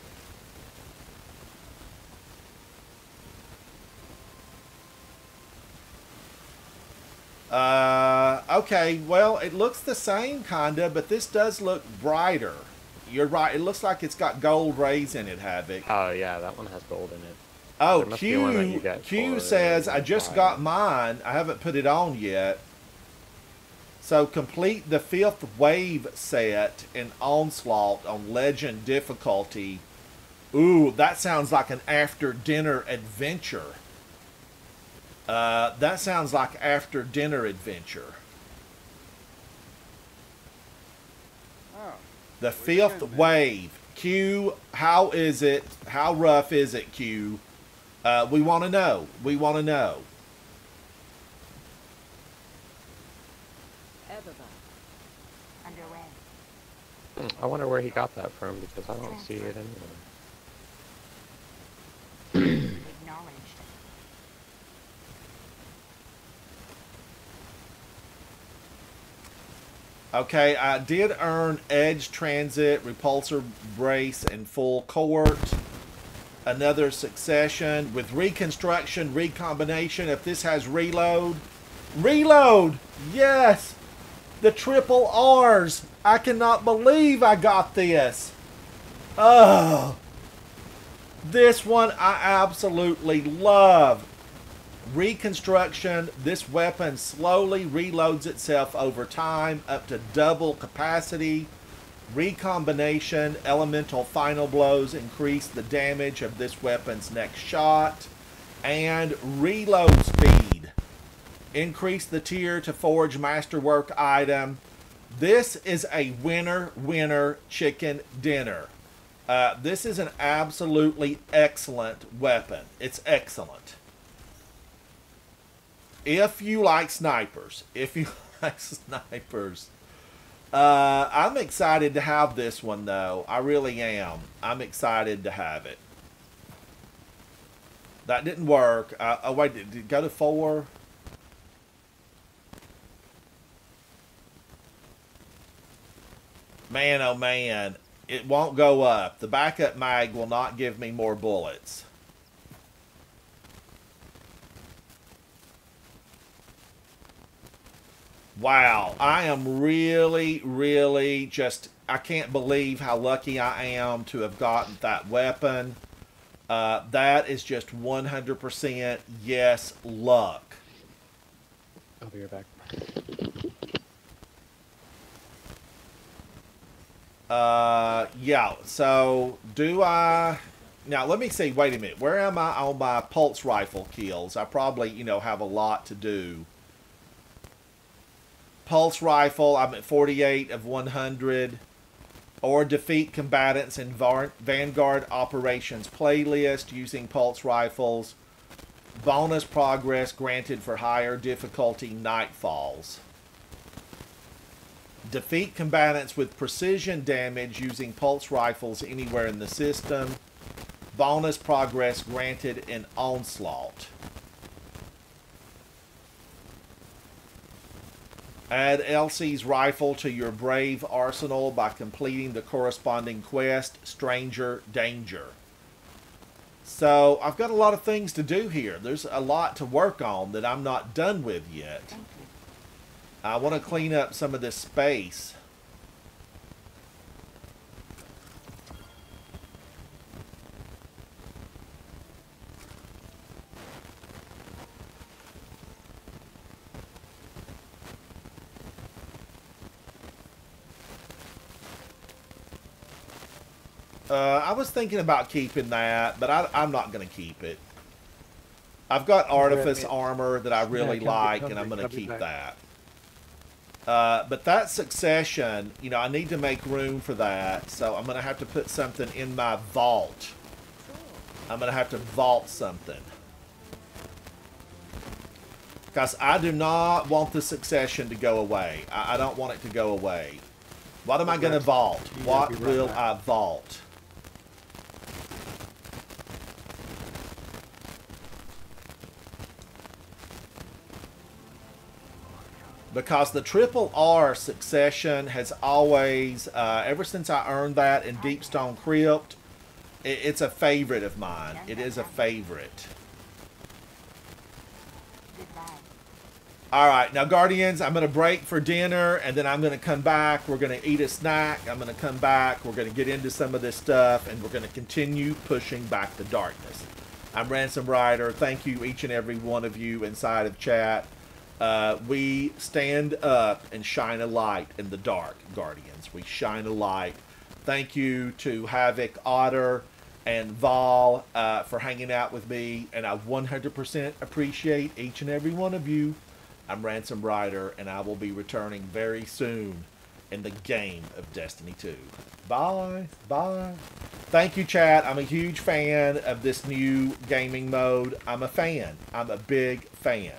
Uh, okay, well, it looks the same kinda, but this does look brighter. You're right. It looks like it's got gold rays in it, Havoc. Oh yeah, that one has gold in it. Oh, There must be one that you Q Q says I just five. got mine. I haven't put it on yet. So complete the fifth wave set in Onslaught on Legend difficulty. Ooh, that sounds like an after dinner adventure. Uh, that sounds like after dinner adventure. Oh, The fifth wave. Q, how is it? How rough is it, Q? Uh, we want to know. We want to know. Everva. Underway. Hmm, I wonder where he got that from because I don't see it anywhere. Okay, I did earn Edge Transit, Repulsor Brace, and Full Court. Another succession with Reconstruction, Recombination. If this has Reload. Reload! Yes! The triple R's. I cannot believe I got this. Oh. This one I absolutely love. Reconstruction, this weapon slowly reloads itself over time up to double capacity. Recombination, elemental final blows increase the damage of this weapon's next shot. And reload speed. Increase the tier to forge masterwork item. This is a winner, winner chicken dinner. Uh, this is an absolutely excellent weapon. It's excellent if you like snipers, if you like snipers, uh, I'm excited to have this one though. I really am. I'm excited to have it. That didn't work. Uh, oh wait, did, it go to four? Man, oh man, it won't go up. The backup mag will not give me more bullets. Wow, I am really, really just, I can't believe how lucky I am to have gotten that weapon. Uh, that is just 100% yes luck. I'll be right back. Uh, yeah, so do I. Now, let me see. Wait a minute. Where am I on my pulse rifle kills? I probably, you know, have a lot to do. Pulse rifle, I'm at 48 of 100. Or defeat combatants in Vanguard Operations playlist using pulse rifles. Bonus progress granted for higher difficulty nightfalls. Defeat combatants with precision damage using pulse rifles anywhere in the system. Bonus progress granted in Onslaught. Add Elsie's rifle to your Brave arsenal by completing the corresponding quest, Stranger Danger. So, I've got a lot of things to do here. There's a lot to work on that I'm not done with yet. I want to clean up some of this space. Uh, I was thinking about keeping that, but I, I'm not going to keep it. I've got artifice armor that I really come- like, and I'm going to keep that. Uh, but that succession, you know, I need to make room for that, so I'm going to have to put something in my vault. I'm going to have to vault something. Because I do not want the succession to go away. I, I don't want it to go away. What am I going to vault? Yeah, What right will back. I vault? Because the triple R succession has always, uh, ever since I earned that in Deepstone Crypt, it, it's a favorite of mine. It is a favorite. All right, now Guardians, I'm going to break for dinner, and then I'm going to come back. We're going to eat a snack. I'm going to come back. We're going to get into some of this stuff, and we're going to continue pushing back the darkness. I'm Ransom Ryder. Thank you, each and every one of you inside of chat. Uh, we stand up and shine a light in the dark, Guardians. We shine a light. Thank you to Havoc Otter and Val uh, for hanging out with me, and I 100% appreciate each and every one of you. I'm Ransom Ryder, and I will be returning very soon in the game of Destiny 2. Bye. Bye. Thank you, chat. I'm a huge fan of this new gaming mode. I'm a fan. I'm a big fan.